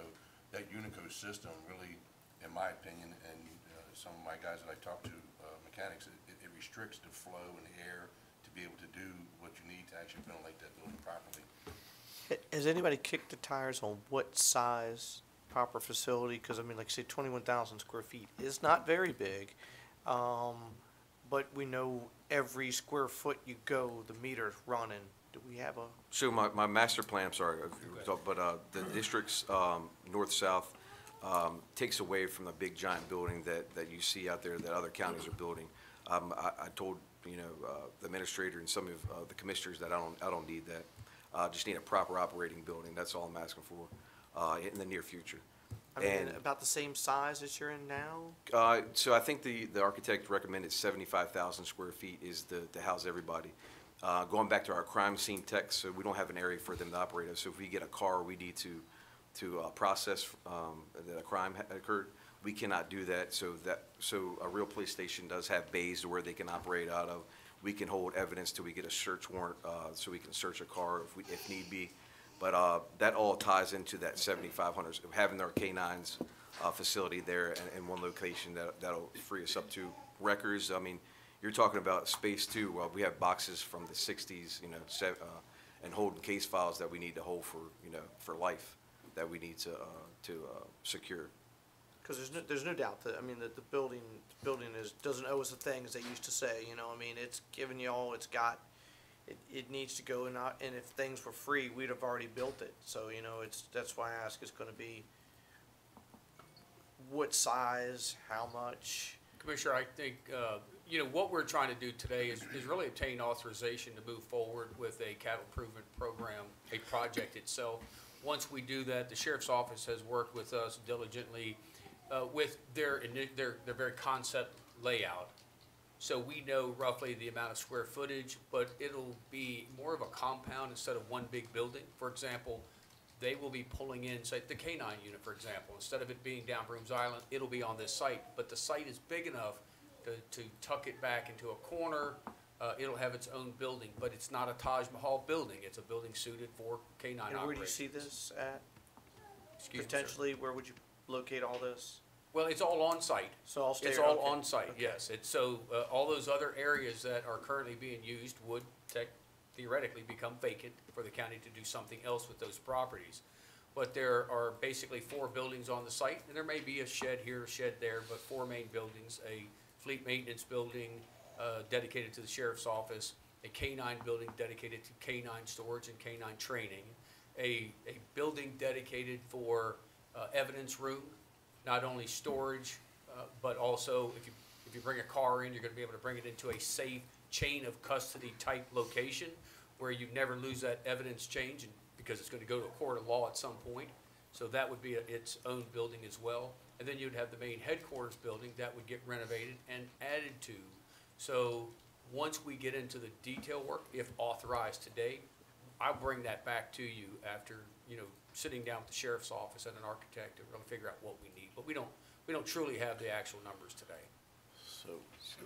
that Unico system really, in my opinion, and uh, some of my guys that I talk to, uh, mechanics, it, it restricts the flow and the air to be able to do what you need to actually ventilate that building properly. Ha- Has anybody kicked the tires on what size proper facility? Because I mean, like I say, twenty-one thousand square feet is not very big. Um, but we know every square foot you go, the meter's running. Do we have a, So my, my master plan, I'm sorry, if you talk- but uh, the district's um, north-south um, takes away from the big giant building that, that you see out there that other counties are building. Um, I, I told, you know, uh, the administrator and some of uh, the commissioners that I don't, I don't need that. Uh, Just need a proper operating building, that's all I'm asking for uh, in the near future. I mean, And- about the same size as you're in now? Uh, So I think the, the architect recommended seventy-five thousand square feet is the, to house everybody. Uh, Going back to our crime scene tech, so we don't have an area for them to operate. So if we get a car, we need to, to uh, process um, that a crime ha- occurred. We cannot do that, so that, so a real police station does have bays where they can operate out of. We can hold evidence till we get a search warrant, uh, so we can search a car if we, if need be. But uh, that all ties into that 7,500, having our K-9s uh, facility there in, in one location, that, that'll free us up to records. I mean, you're talking about space too, well, we have boxes from the 60s, you know, uh, and holding case files that we need to hold for, you know, for life, that we need to, uh, to uh, secure. Because there's no, there's no doubt that, I mean, that the building, the building is, doesn't owe us a thing, as they used to say, you know, I mean, it's given you all it's got. It, it needs to go and and if things were free, we'd have already built it, so, you know, it's, that's why I ask, it's gonna be what size, how much? Commissioner, I think, uh, you know, what we're trying to do today is, is really obtain authorization to move forward with a capital improvement program, a project itself. once we do that, the sheriff's office has worked with us diligently uh, with their, their, their very concept layout. So we know roughly the amount of square footage, but it'll be more of a compound instead of one big building. For example, they will be pulling in, say, the K-9 unit, for example, instead of it being down Broomes Island, it'll be on this site. But the site is big enough to, to tuck it back into a corner. Uh, it'll have its own building, but it's not a Taj Mahal building. It's a building suited for K-9 And operations. where do you see this at? Excuse me, sir. Potentially, where would you locate all this? Well, it's all on-site. So I'll stay. It's all okay. on-site, yes. It's, so, uh, all those other areas that are currently being used would tech, theoretically become vacant for the county to do something else with those properties. But there are basically four buildings on the site, and there may be a shed here, a shed there, but four main buildings, a fleet maintenance building, uh, dedicated to the sheriff's office, a K-9 building dedicated to K-9 storage and K-9 training, a, a building dedicated for, uh, evidence room, not only storage, uh, but also if you, if you bring a car in, you're gonna be able to bring it into a safe chain of custody type location where you never lose that evidence change because it's gonna go to a court of law at some point. So that would be a- its own building as well. And then you'd have the main headquarters building that would get renovated and added to. So, once we get into the detail work, if authorized today, I'll bring that back to you after, you know, sitting down with the sheriff's office and an architect to really figure out what we need. But we don't, we don't truly have the actual numbers today. So,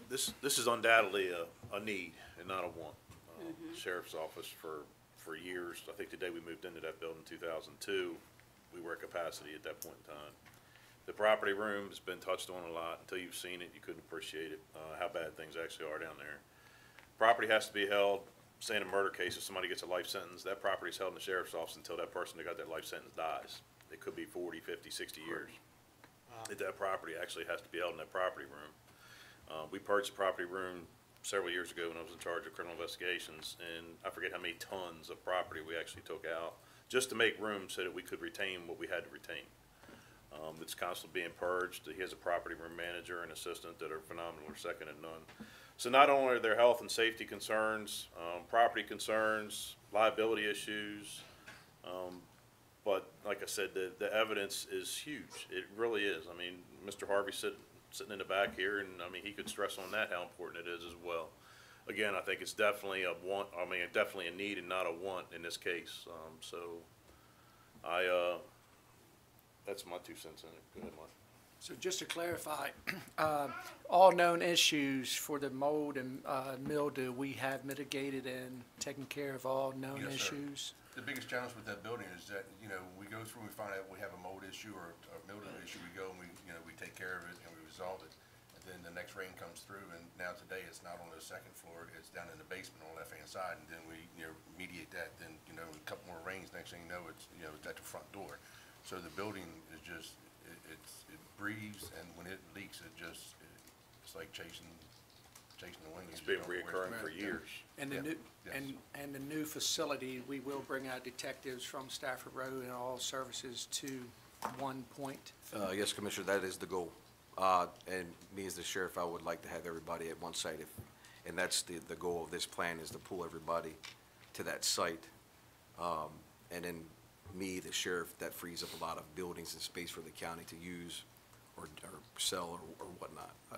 this, this is undoubtedly a, a need and not a want. Uh, Sheriff's Office for, for years, I think the day we moved into that building, in two thousand two, we were at capacity at that point in time. The property room has been touched on a lot. Until you've seen it, you couldn't appreciate it, uh, how bad things actually are down there. Property has to be held, say in a murder case, if somebody gets a life sentence, that property is held in the sheriff's office until that person that got that life sentence dies. It could be 40, 50, 60 years. That that property actually has to be held in that property room. Uh, we purchased a property room several years ago when I was in charge of criminal investigations, and I forget how many tons of property we actually took out, just to make room so that we could retain what we had to retain. Um, it's constantly being purged. He has a property room manager and assistant that are phenomenal, or second to none. So not only are there health and safety concerns, um, property concerns, liability issues, um, but like I said, the, the evidence is huge. It really is. I mean, Mr. Harvey sitting, sitting in the back here, and I mean, he could stress on that how important it is as well. Again, I think it's definitely a want, I mean, definitely a need and not a want in this case. Um, so I, uh, that's my two cents in it. Go ahead, Mark. So just to clarify, uh, all known issues for the mold and uh, mildew, we have mitigated and taken care of all known Yes, sir. issues? The biggest challenge with that building is that, you know, we go through, and we find out we have a mold issue or a mildew issue, we go and we, you know, we take care of it and we resolve it. And then the next rain comes through and now today it's not on the second floor, it's down in the basement on the left-hand side. And then we, you know, mediate that, then, you know, a couple more rains, next thing you know, it's, you know, it's at the front door. So the building is just, it's, it breathes and when it leaks, it just, it's like chasing, chasing the wind. You It's just been don't know where it's reoccurring for years. And the new, yes. and, and the new facility, we will bring our detectives from Stafford Road and all services to one point. Uh, yes, Commissioner, that is the goal. Uh, and me as the sheriff, I would like to have everybody at one site if, and that's the, the goal of this plan is to pull everybody to that site. Um, and then me, the sheriff, that frees up a lot of buildings and space for the county to use or, or sell or, or whatnot. Uh,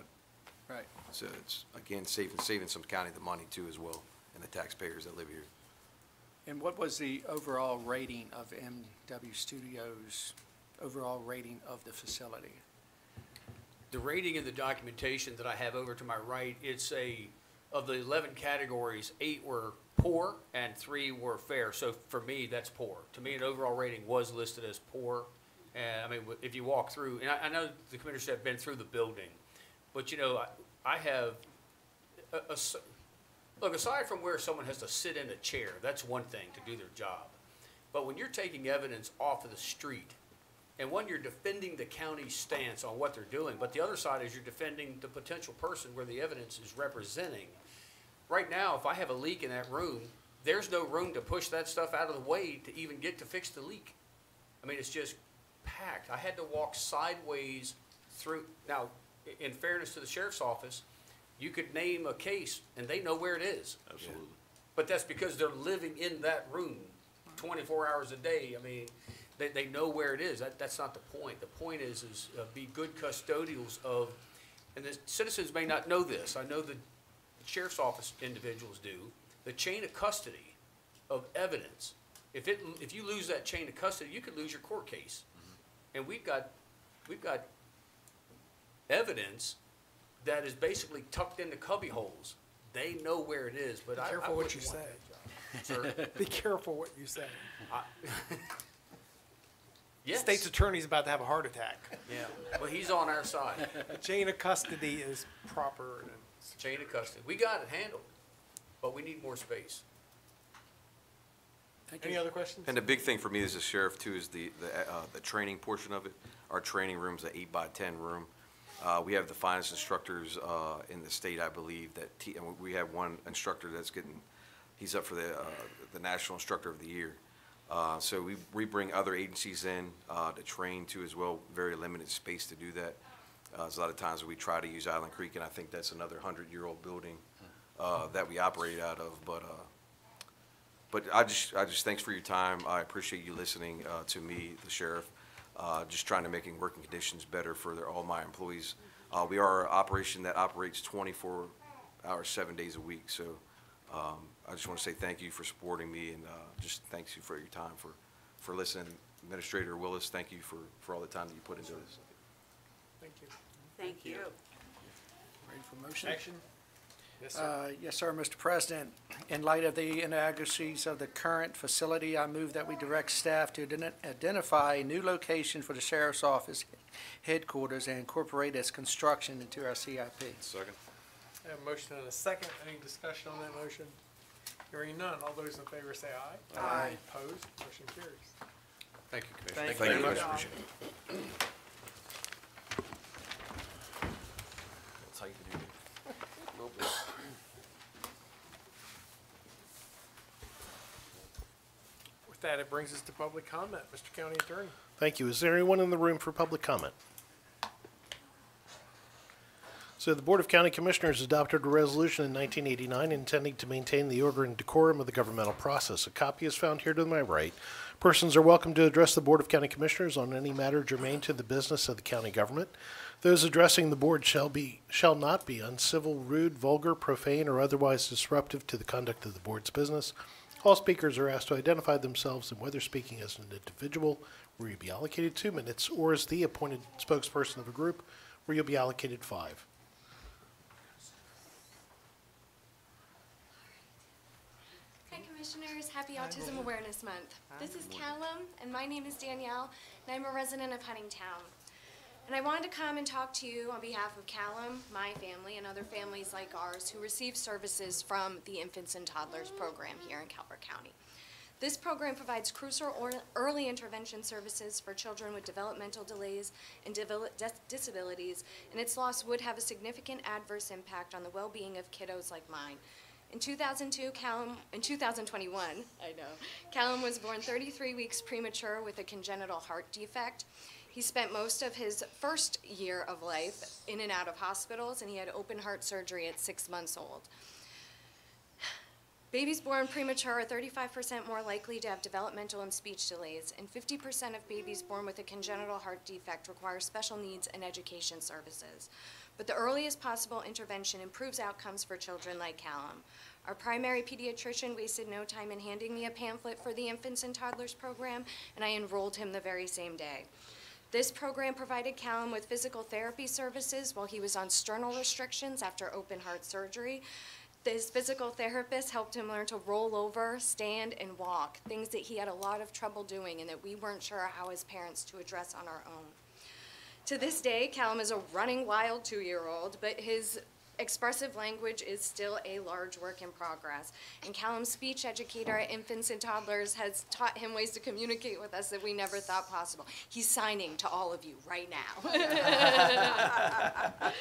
Right. So it's, again, saving, saving some county the money too as well, and the taxpayers that live here. And what was the overall rating of MW Studios, overall rating of the facility? The rating and the documentation that I have over to my right, it's a, of the eleven categories, eight were poor and three were fair. So for me, that's poor. To me, an overall rating was listed as poor. And I mean, if you walk through, and I, I know the commissioners have been through the building, but you know, I, I have, a- a look, aside from where someone has to sit in a chair, that's one thing to do their job. But when you're taking evidence off of the street, and one, you're defending the county's stance on what they're doing, but the other side is you're defending the potential person where the evidence is representing. Right now, if I have a leak in that room, there's no room to push that stuff out of the way to even get to fix the leak. I mean, it's just packed. I had to walk sideways through, now, in fairness to the sheriff's office, you could name a case and they know where it is. Absolutely. But that's because they're living in that room. twenty-four hours a day, I mean, they, they know where it is. That, that's not the point. The point is, is uh, be good custodials of, and the citizens may not know this. I know the sheriff's office individuals do. The chain of custody of evidence. If it, if you lose that chain of custody, you could lose your court case. Mm-hmm. And we've got, we've got evidence that is basically tucked into cubby holes. They know where it is, but Be I, I careful what you say. job. Sir? Be careful what you say. Yes. State's attorney's about to have a heart attack. Yeah, well, he's on our side. The chain of custody is proper and Chain of custody. We got it handled, but we need more space. Any other questions? And the big thing for me as a sheriff too is the, the, uh, the training portion of it. Our training room is an eight by ten room. Uh, we have the finest instructors, uh, in the state, I believe, that, te- and we have one instructor that's getting, he's up for the, uh, the National Instructor of the Year. Uh, so we, we bring other agencies in, uh, to train too as well, very limited space to do that. Uh, there's a lot of times we try to use Island Creek, and I think that's another hundred-year-old building, uh, that we operate out of, but, uh, but I just, I just thanks for your time. I appreciate you listening uh, to me, the sheriff, uh, just trying to making working conditions better for their- all my employees. Uh, We are an operation that operates 24 hours, seven days a week, so um, I just want to say thank you for supporting me, and uh, just thanks you for your time, for, for listening. Administrator Willis, thank you for, for all the time that you put into this. Thank you. Thank you. Ready for motion? Action? Yes, sir. Uh, Yes, sir, Mr. President. In light of the inadequacies of the current facility, I move that we direct staff to ident- identify a new location for the sheriff's office headquarters and incorporate its construction into our CIP. Second. I have a motion and a second. Any discussion on that motion? Hearing none. All those in favor say aye. Aye. Opposed? Motion carries. Thank you, Commissioner. Thank Thank you you, very Commissioner. much. Appreciate it. That's how you do it. With that, it brings us to public comment. Mr. County Attorney. Thank you. Is there anyone in the room for public comment? So the Board of County Commissioners adopted a resolution in 1989 intending to maintain the order and decorum of the governmental process. A copy is found here to my right. Persons are welcome to address the Board of County Commissioners on any matter germane to the business of the county government. Those addressing the board shall be, shall not be uncivil, rude, vulgar, profane, or otherwise disruptive to the conduct of the board's business. All speakers are asked to identify themselves and whether speaking as an individual, where you'll be allocated two minutes, or as the appointed spokesperson of a group, where you'll be allocated five. Hi Commissioners, Happy Autism Awareness Month. This is Callum, and my name is Danielle, and I'm a resident of Huntingtown. And I wanted to come and talk to you on behalf of Callum, my family, and other families like ours who receive services from the Infants and Toddlers Program here in Calvert County. This program provides crucial or early intervention services for children with developmental delays and disabilities, and its loss would have a significant adverse impact on the well-being of kiddos like mine. In 2002, Callum, in 2021, I know, Callum was born 33 weeks premature with a congenital heart defect. He spent most of his first year of life in and out of hospitals, and he had open heart surgery at six months old. Babies born premature are 35% more likely to have developmental and speech delays, and 50% of babies born with a congenital heart defect require special needs and education services. But the earliest possible intervention improves outcomes for children like Callum. Our primary pediatrician wasted no time in handing me a pamphlet for the Infants and Toddlers program, and I enrolled him the very same day. This program provided Callum with physical therapy services while he was on sternal restrictions after open heart surgery. His physical therapist helped him learn to roll over, stand, and walk, things that he had a lot of trouble doing and that we weren't sure how as parents to address on our own. To this day, Callum is a running wild two-year-old, but his expressive language is still a large work in progress. And Callum's speech educator at Infants and Toddlers has taught him ways to communicate with us that we never thought possible. He's signing to all of you right now.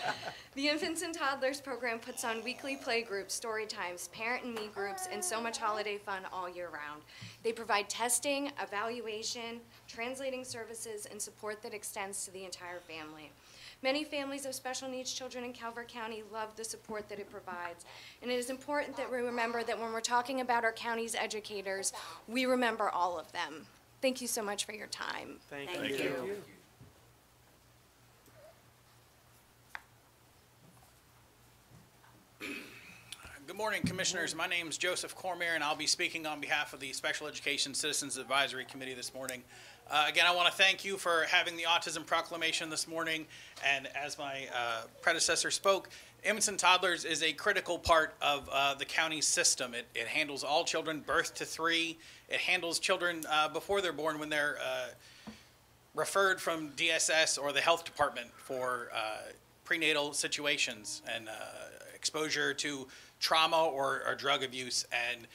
the Infants and Toddlers program puts on weekly play groups, story times, parent and me groups, and so much holiday fun all year round. They provide testing, evaluation, translating services, and support that extends to the entire family. Many families of special needs children in Calvert County love the support that it provides. And it is important that we remember that when we're talking about our county's educators, we remember all of them. Thank you so much for your time. Thank Thank you. you. Good morning, Commissioners. My name is Joseph Cormier, and I'll be speaking on behalf of the Special Education Citizens Advisory Committee this morning. Uh, Again, I want to thank you for having the Autism Proclamation this morning, and as my uh, predecessor spoke, and toddlers is a critical part of uh, the county system. It it handles all children birth to three. It handles children uh, before they're born when they're uh, referred from DSS or the health department for uh, prenatal situations and exposure to trauma or, or drug abuse. And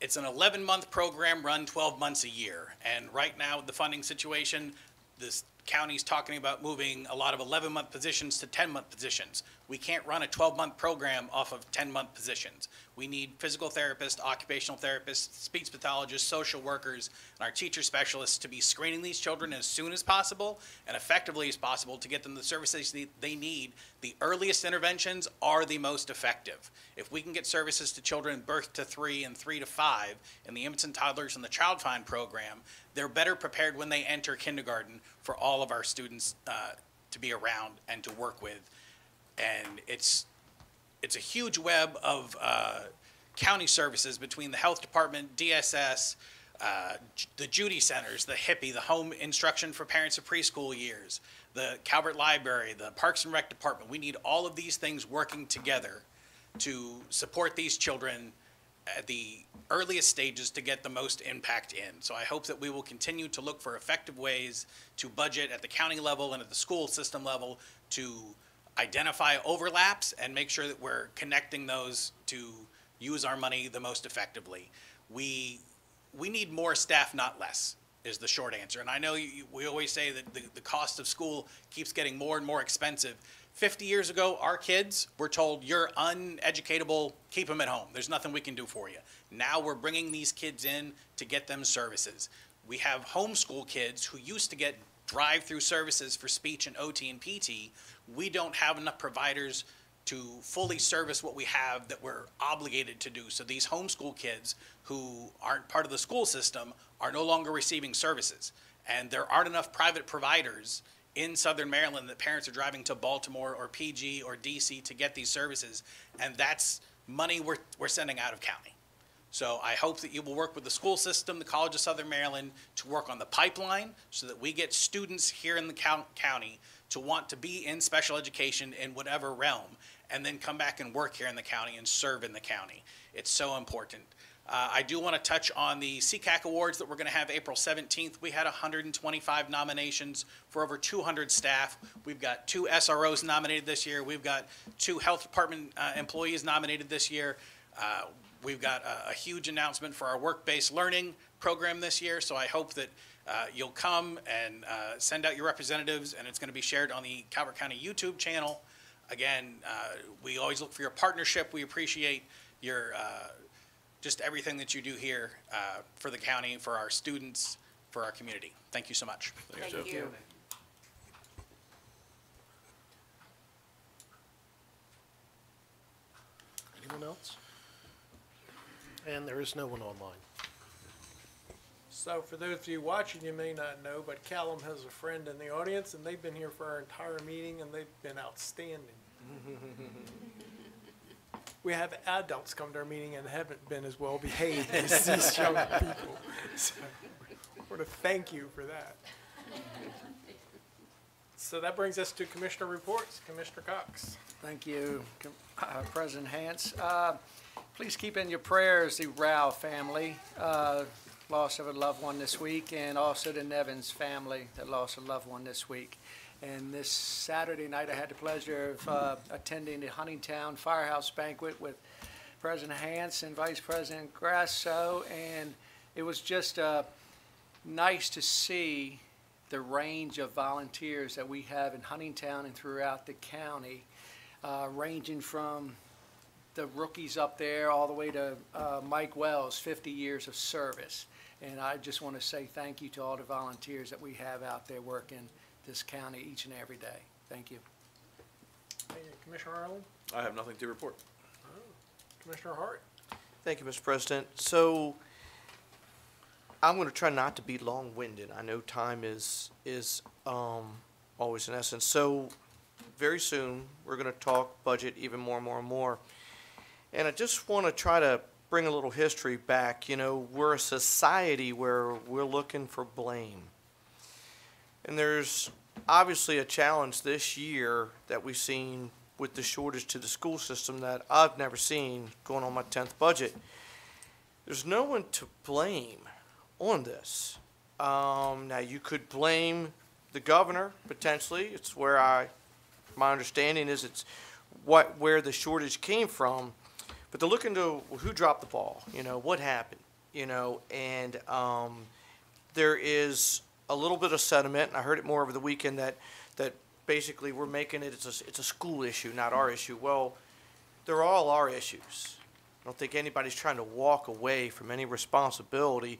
it's an 11 month program run 12 months a year. And right now, the funding situation, this county's talking about moving a lot of 11 month positions to 10 month positions. We can't run a 12 month program off of 10 month positions. We need physical therapists, occupational therapists, speech pathologists, social workers, and our teacher specialists to be screening these children as soon as possible and effectively as possible to get them the services they, they need. The earliest interventions are the most effective. If we can get services to children birth to three and three to five in the infants and toddlers and the Child Find program, they're better prepared when they enter kindergarten for all of our students uh, to be around and to work with. And it's it's a huge web of uh, county services between the health department, DSS, uh, the Judy centers, the HIPPY, the home instruction for parents of preschool years, the Calvert Library, the Parks and Rec department. We need all of these things working together to support these children at the earliest stages to get the most impact in. So I hope that we will continue to look for effective ways to budget at the county level and at the school system level to identify overlaps and make sure that we're connecting those to use our money the most effectively. We, we need more staff, not less, is the short answer. And I know you, we always say that the, the cost of school keeps getting more and more expensive. 50 years ago, our kids were told, you're uneducatable, keep them at home. There's nothing we can do for you. Now we're bringing these kids in to get them services. We have homeschool kids who used to get drive-through services for speech and OT and PT. We don't have enough providers to fully service what we have that we're obligated to do. So these homeschool kids who aren't part of the school system are no longer receiving services. And there aren't enough private providers in Southern Maryland that parents are driving to Baltimore or PG or DC to get these services. And that's money we're, we're sending out of county. So I hope that you will work with the school system, the College of Southern Maryland, to work on the pipeline so that we get students here in the county to want to be in special education in whatever realm, and then come back and work here in the county and serve in the county. It's so important. Uh, I do want to touch on the SECAC Awards that we're going to have April 17th. We had 125 nominations for over 200 staff. We've got two SROs nominated this year. We've got two Health Department uh, employees nominated this year. Uh, We've got a, a huge announcement for our work-based learning program this year, so I hope that uh, you'll come and uh, send out your representatives, and it's going to be shared on the Calvert County YouTube channel. Again, uh, we always look for your partnership. We appreciate your, just everything that you do here uh, for the county, for our students, for our community. Thank you so much. Thanks, Thank Jeff. you. Anyone else? And there is no one online. So for those of you watching, you may not know, but Callum has a friend in the audience, and they've been here for our entire meeting, and they've been outstanding. We have adults come to our meeting and haven't been as well behaved as these young people. So I want to thank you for that. So that brings us to Commissioner reports. Commissioner Cox. Thank you, uh, President Hance. Uh, Please keep in your prayers the Rao family, uh, loss of a loved one this week, and also the Nevins family that lost a loved one this week. And this Saturday night, I had the pleasure of uh, attending the Huntingtown Firehouse Banquet with President Hance and Vice President Grasso, and it was just uh, nice to see the range of volunteers that we have in Huntingtown and throughout the county, uh, ranging from the rookies up there all the way to uh, Mike Wells, 50 years of service. And I just want to say thank you to all the volunteers that we have out there working this county each and every day. Thank you. Hey, Commissioner Ireland, I have nothing to report. Commissioner Hart? Thank you, Mr. President. So I'm going to try not to be long-winded. I know time is, is um, always an essence. So very soon, we're going to talk budget even more and more and more. And I just want to try to bring a little history back. You know, we're a society where we're looking for blame. And there's obviously a challenge this year that we've seen with the shortage to the school system that I've never seen going on my tenth budget. There's no one to blame on this. Um, now you could blame the governor potentially. It's where I, my understanding is it's what where the shortage came from. But to look into who dropped the ball, you know, what happened, you know, and um, there is a little bit of sentiment, and I heard it more over the weekend that that basically we're making it it's a it's a school issue, not our issue. Well, they're all our issues. I don't think anybody's trying to walk away from any responsibility.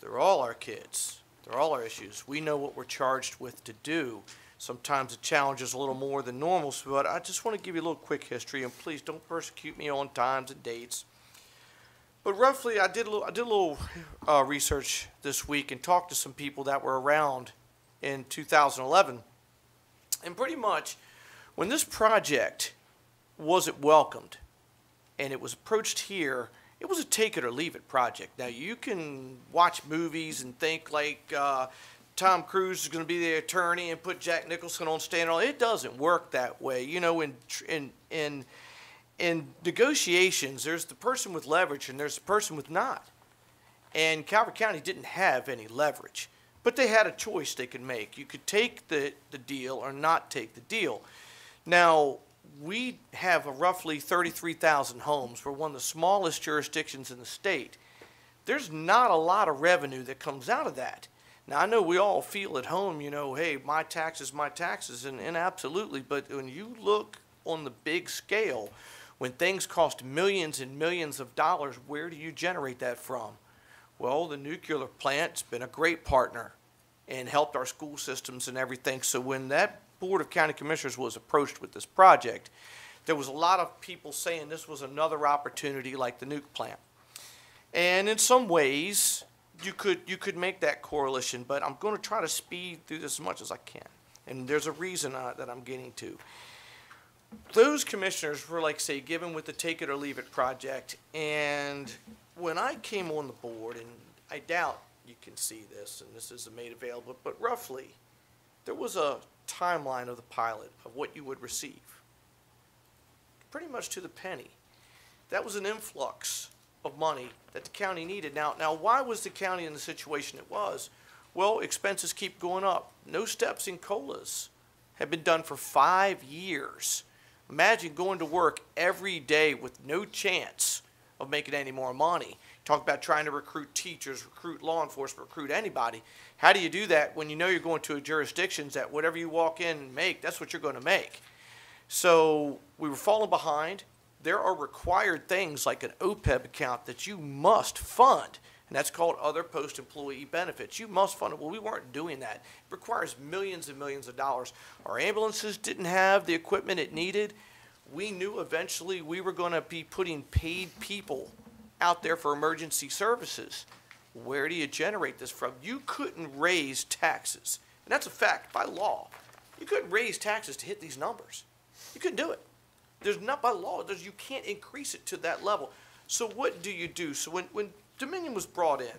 They're all our kids. They're all our issues. We know what we're charged with to do. Sometimes the challenge is a little more than normal, but I just want to give you a little quick history, and please don't persecute me on times and dates. But roughly, I did a little, I did a little uh, research this week and talked to some people that were around in 2011. And pretty much, when this project wasn't welcomed and it was approached here, it was a take it or leave it project. Now, you can watch movies and think like uh, Tom Cruise is going to be the attorney and put Jack Nicholson on stand. It doesn't work that way. You know, in, in, in, in negotiations, there's the person with leverage and there's the person with not. And Calvert County didn't have any leverage, but they had a choice they could make. You could take the, the deal or not take the deal. Now, we have roughly 33,000 homes. We're one of the smallest jurisdictions in the state. There's not a lot of revenue that comes out of that. Now, I know we all feel at home, you know, hey, my taxes, my taxes, and, and absolutely, but when you look on the big scale, when things cost millions and millions of dollars, where do you generate that from? Well, the nuclear plant's been a great partner and helped our school systems and everything. So when that Board of County Commissioners was approached with this project, there was a lot of people saying this was another opportunity like the nuke plant. And in some ways, you could you could make that correlation, but I'm going to try to speed through this as much as I can. And there's a reason uh, that I'm getting to. Those commissioners were like say given with the take it or leave it project, and when I came on the board, and I doubt you can see this, and this isn't made available, but roughly, there was a timeline of the pilot of what you would receive. Pretty much to the penny. That was an influx of money that the county needed. Now, now why was the county in the situation it was? Well, expenses keep going up. No steps in COLAs have been done for five years. Imagine going to work every day with no chance of making any more money. Talk about trying to recruit teachers, recruit law enforcement, recruit anybody. How do you do that when you know you're going to a jurisdictions that whatever you walk in and make, that's what you're going to make? So we were falling behind. There are required things like an OPEB account that you must fund, and that's called other post-employee benefits. You must fund it. Well, we weren't doing that. It requires millions and millions of dollars. Our ambulances didn't have the equipment it needed. We knew eventually we were going to be putting paid people out there for emergency services. Where do you generate this from? You couldn't raise taxes. And that's a fact by law. You couldn't raise taxes to hit these numbers. You couldn't do it. There's not by law. There's, you can't increase it to that level. So what do you do? So when, when Dominion was brought in,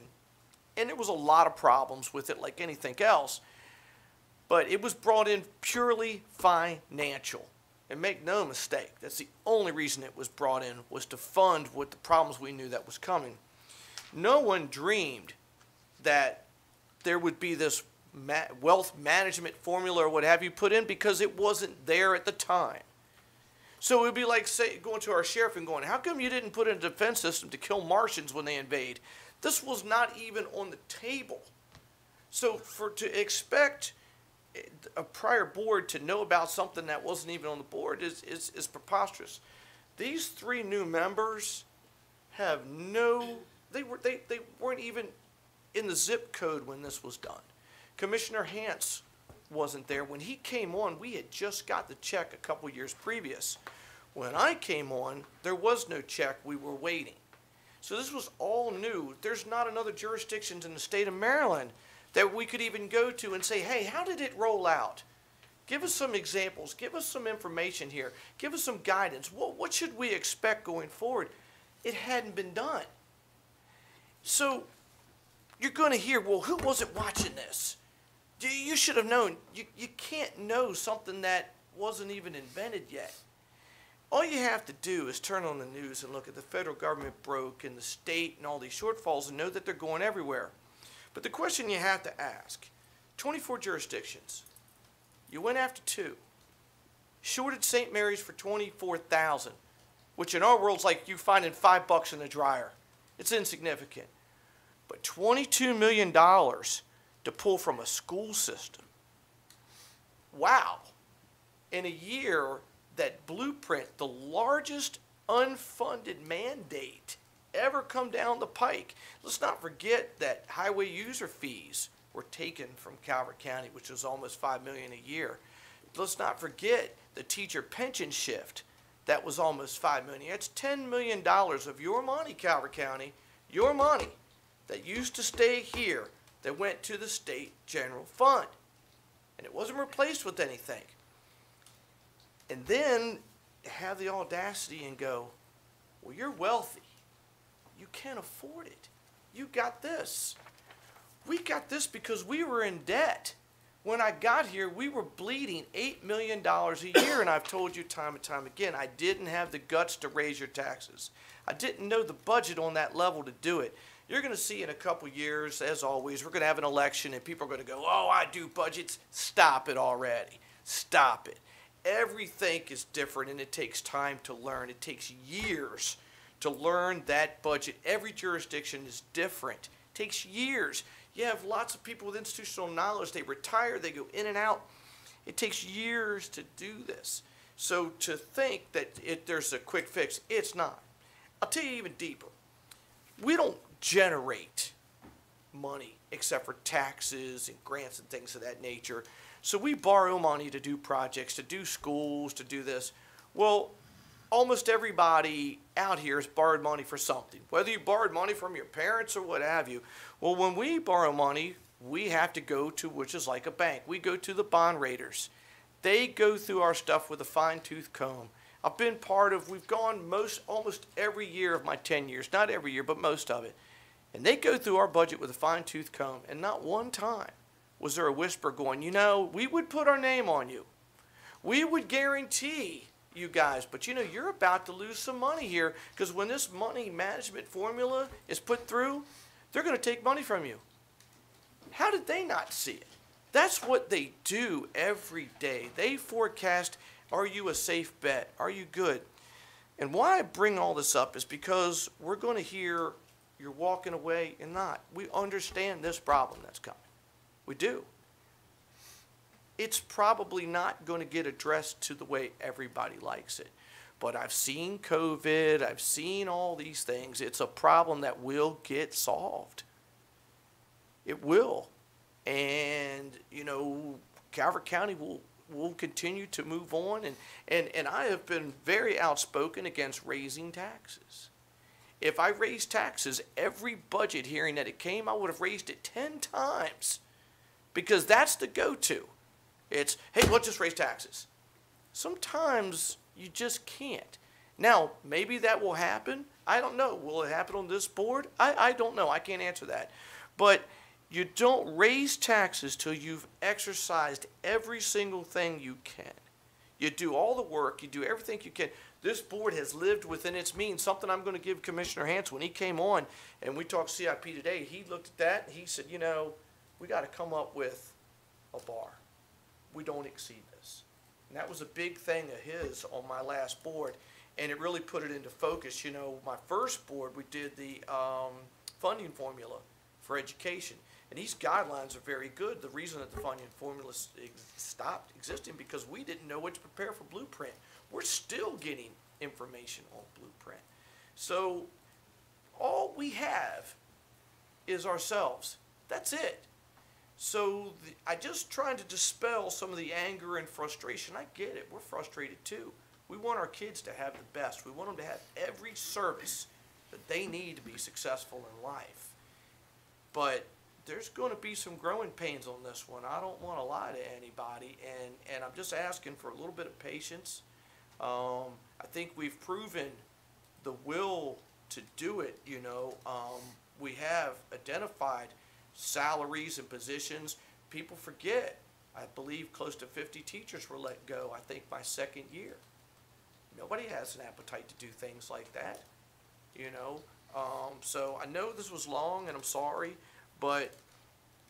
and there was a lot of problems with it like anything else, but it was brought in purely financial. And make no mistake, that's the only reason it was brought in was to fund what the problems we knew that was coming. No one dreamed that there would be this wealth management formula or what have you put in because it wasn't there at the time. So it would be like say going to our sheriff and going, "How come you didn't put in a defense system to kill Martians when they invade?" This was not even on the table. So for to expect eh, a prior board to know about something that wasn't even on the board is, is, is preposterous. These three new members have no, they, were, they, they weren't even in the zip code when this was done. Commissioner Hance wasn't there. When he came on, we had just got the check a couple years previous. When I came on, there was no check. We were waiting. So this was all new. There's not another jurisdictions in the state of Maryland that we could even go to and say, hey, how did it roll out? Give us some examples. Give us some information here. Give us some guidance. What, what should we expect going forward? It hadn't been done. So you're going to hear, well, who was it watching this? You- should have known. You, you can't know something that wasn't even invented yet. All you have to do is turn on the news and look at the federal government broke and the state and all these shortfalls and know that they're going everywhere. But the question you have to ask 24 jurisdictions. You went after two. Shorted St. Mary's for 24,000, which in our world's like you finding five bucks in the dryer. It's insignificant. But $22 million to pull from a school system. Wow. In a year that Blueprint, the largest unfunded mandate ever come down the pike. Let's not forget that highway user fees were taken from Calvert County, which was almost five million a year. Let's not forget the teacher pension shift. That was almost five million. That's ten million dollars of your money, Calvert County, your money that used to stay here that went to the state general fund. And it wasn't replaced with anything. And then have the audacity and go, well, you're wealthy. You can't afford it. You got this. We got this because we were in debt. When I got here, we were bleeding $8 million a year, and I've told you time and time again, I didn't have the guts to raise your taxes. I didn't know the budget on that level to do it. You're going to see in a couple years, as always, we're going to have an election, and people are going to go, oh, I do budgets. Stop it already. Stop it. Everything is different, and it takes time to learn. It takes years to learn that budget. Every jurisdiction is different. It takes years. You have lots of people with institutional knowledge. They retire, they go in and out. It takes years to do this. So to think that it, there's a quick fix, it's not. I'll tell you even deeper. We don't generate money except for taxes and grants and things of that nature. So we borrow money to do projects, to do schools, to do this. Well, almost everybody out here has borrowed money for something, whether you borrowed money from your parents or what have you. Well, when we borrow money, we have to go to, which is like a bank, we go to the bond raters. They go through our stuff with a fine tooth comb. I've been part of, we've gone most, almost every year of my 10 years, not every year, but most of it. And they go through our budget with a fine tooth comb, and not one time was there a whisper going, you know, we would put our name on you. We would guarantee you guys, but you know, you're about to lose some money here because when this money management formula is put through, they're going to take money from you. How did they not see it? That's what they do every day. They forecast are you a safe bet? Are you good? And why I bring all this up is because we're going to hear you're walking away and not. We understand this problem that's coming. We do. It's probably not going to get addressed to the way everybody likes it. But I've seen COVID, I've seen all these things. It's a problem that will get solved. It will. And, you know, Calvert County will, will continue to move on. And, and, and I have been very outspoken against raising taxes. If I raised taxes, every budget hearing that it came, I would have raised it 10 times because that's the go to. It's, hey, let's just raise taxes. Sometimes you just can't. Now, maybe that will happen. I don't know. Will it happen on this board? I, I don't know. I can't answer that. But you don't raise taxes till you've exercised every single thing you can. You do all the work, you do everything you can. This board has lived within its means. Something I'm going to give Commissioner Hance when he came on and we talked CIP today. He looked at that and he said, you know, we got to come up with a bar. We don't exceed this. And that was a big thing of his on my last board. And it really put it into focus. You know, my first board, we did the um, funding formula for education. And these guidelines are very good. The reason that the funding formula stopped existing because we didn't know what to prepare for Blueprint. We're still getting information on Blueprint. So all we have is ourselves. That's it. So the, I just trying to dispel some of the anger and frustration. I get it. We're frustrated too. We want our kids to have the best. We want them to have every service that they need to be successful in life. But there's going to be some growing pains on this one. I don't want to lie to anybody, and, and I'm just asking for a little bit of patience. Um, I think we've proven the will to do it, you know. Um, we have identified salaries and positions. People forget, I believe close to 50 teachers were let go, I think, my second year. Nobody has an appetite to do things like that, you know. Um, so I know this was long, and I'm sorry, but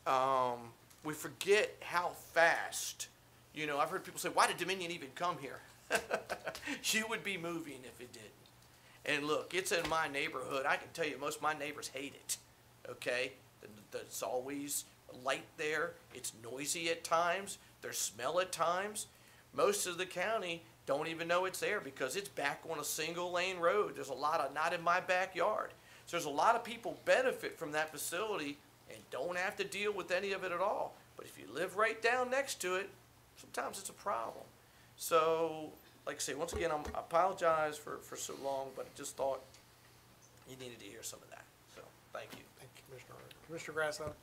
um, we forget how fast. You know, I've heard people say, "Why did Dominion even come here?" you would be moving if it didn't. And look, it's in my neighborhood. I can tell you, most of my neighbors hate it. Okay, there's always light there. It's noisy at times. There's smell at times. Most of the county don't even know it's there because it's back on a single lane road. There's a lot of not in my backyard. So there's a lot of people benefit from that facility and don't have to deal with any of it at all. But if you live right down next to it, sometimes it's a problem. So, like I say, once again, I'm, I apologize for, for so long, but I just thought you needed to hear some of that. So, thank you. Thank you, Commissioner Hart. Commissioner Grasso?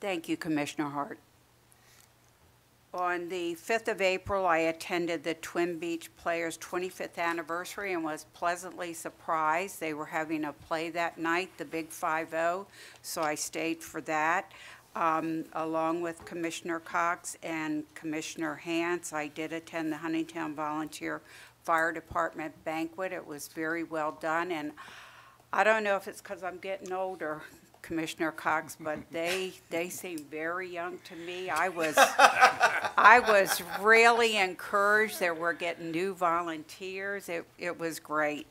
Thank you, Commissioner Hart. On the 5th of April, I attended the Twin Beach Players' 25th anniversary and was pleasantly surprised. They were having a play that night, the Big 5-0, so I stayed for that. Um, Along with Commissioner Cox and Commissioner Hance, I did attend the Huntingtown Volunteer Fire Department banquet. It was very well done, and I don't know if it's because I'm getting older, Commissioner Cox, but they, they seem very young to me. I was, I was really encouraged that we're getting new volunteers. It, it was great.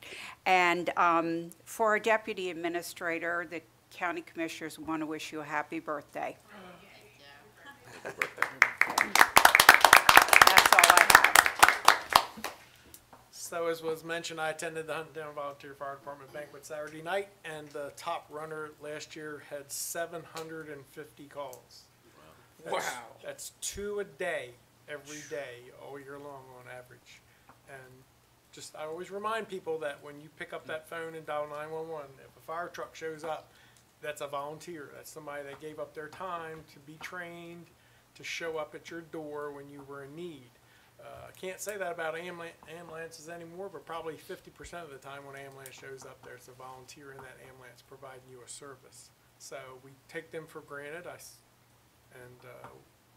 And um, for our deputy administrator, the county commissioners want to wish you a happy birthday. That's all I have. So as was mentioned, I attended the Huntingtown Volunteer Fire Department banquet Saturday night, and the top runner last year had seven hundred and fifty calls. That's- Wow. That's two a day, every day, all year long on average. And just, I always remind people that when you pick up that phone and dial nine-one-one, if a fire truck shows up, that's a volunteer. That's somebody that gave up their time to be trained, to show up at your door when you were in need. Uh, I can't say that about ambulance, ambulances anymore, but probably fifty percent of the time when an ambulance shows up, there's a volunteer in that ambulance providing you a service. So we take them for granted, I, and, uh,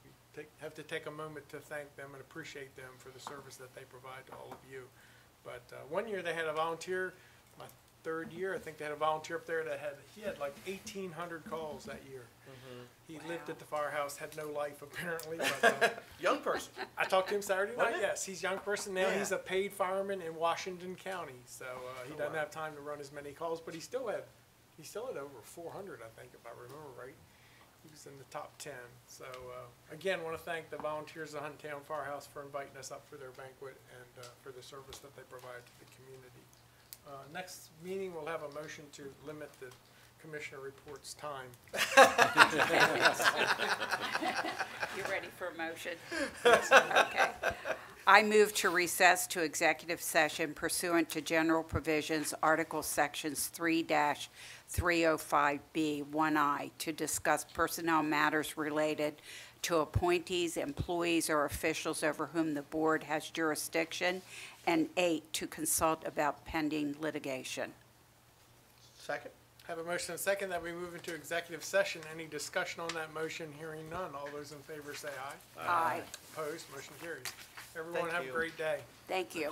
we take, have to take a moment to thank them and appreciate them for the service that they provide to all of you. But, uh, one year they had a volunteer, my third year, I think they had a volunteer up there that had, he had like eighteen hundred calls that year. He lived at the firehouse, had no life apparently, but, uh, Young person. I talked to him Saturday night, yes, he's young person now, he's a paid fireman in Washington County, so, uh, he Oh, doesn't wow. have time to run as many calls, but he still had, he still had over four hundred, I think, if I remember right. He was in the top ten, so, uh, again, wanna thank the volunteers of Huntingtown Firehouse for inviting us up for their banquet and, uh, for the service that they provide to the community. Uh, next meeting, we'll have a motion to limit the commissioner reports time. You ready for a motion? Okay. I move to recess to executive session pursuant to general provisions, Article Sections 3-305B, 1I, to discuss personnel matters related to appointees, employees, or officials over whom the board has jurisdiction, and eight, to consult about pending litigation. Second? Have a motion and a second that we move into executive session. Any discussion on that motion? Hearing none. All those in favor say aye. Aye. Opposed? Motion carries. Everyone Thank have a great day. Thank you.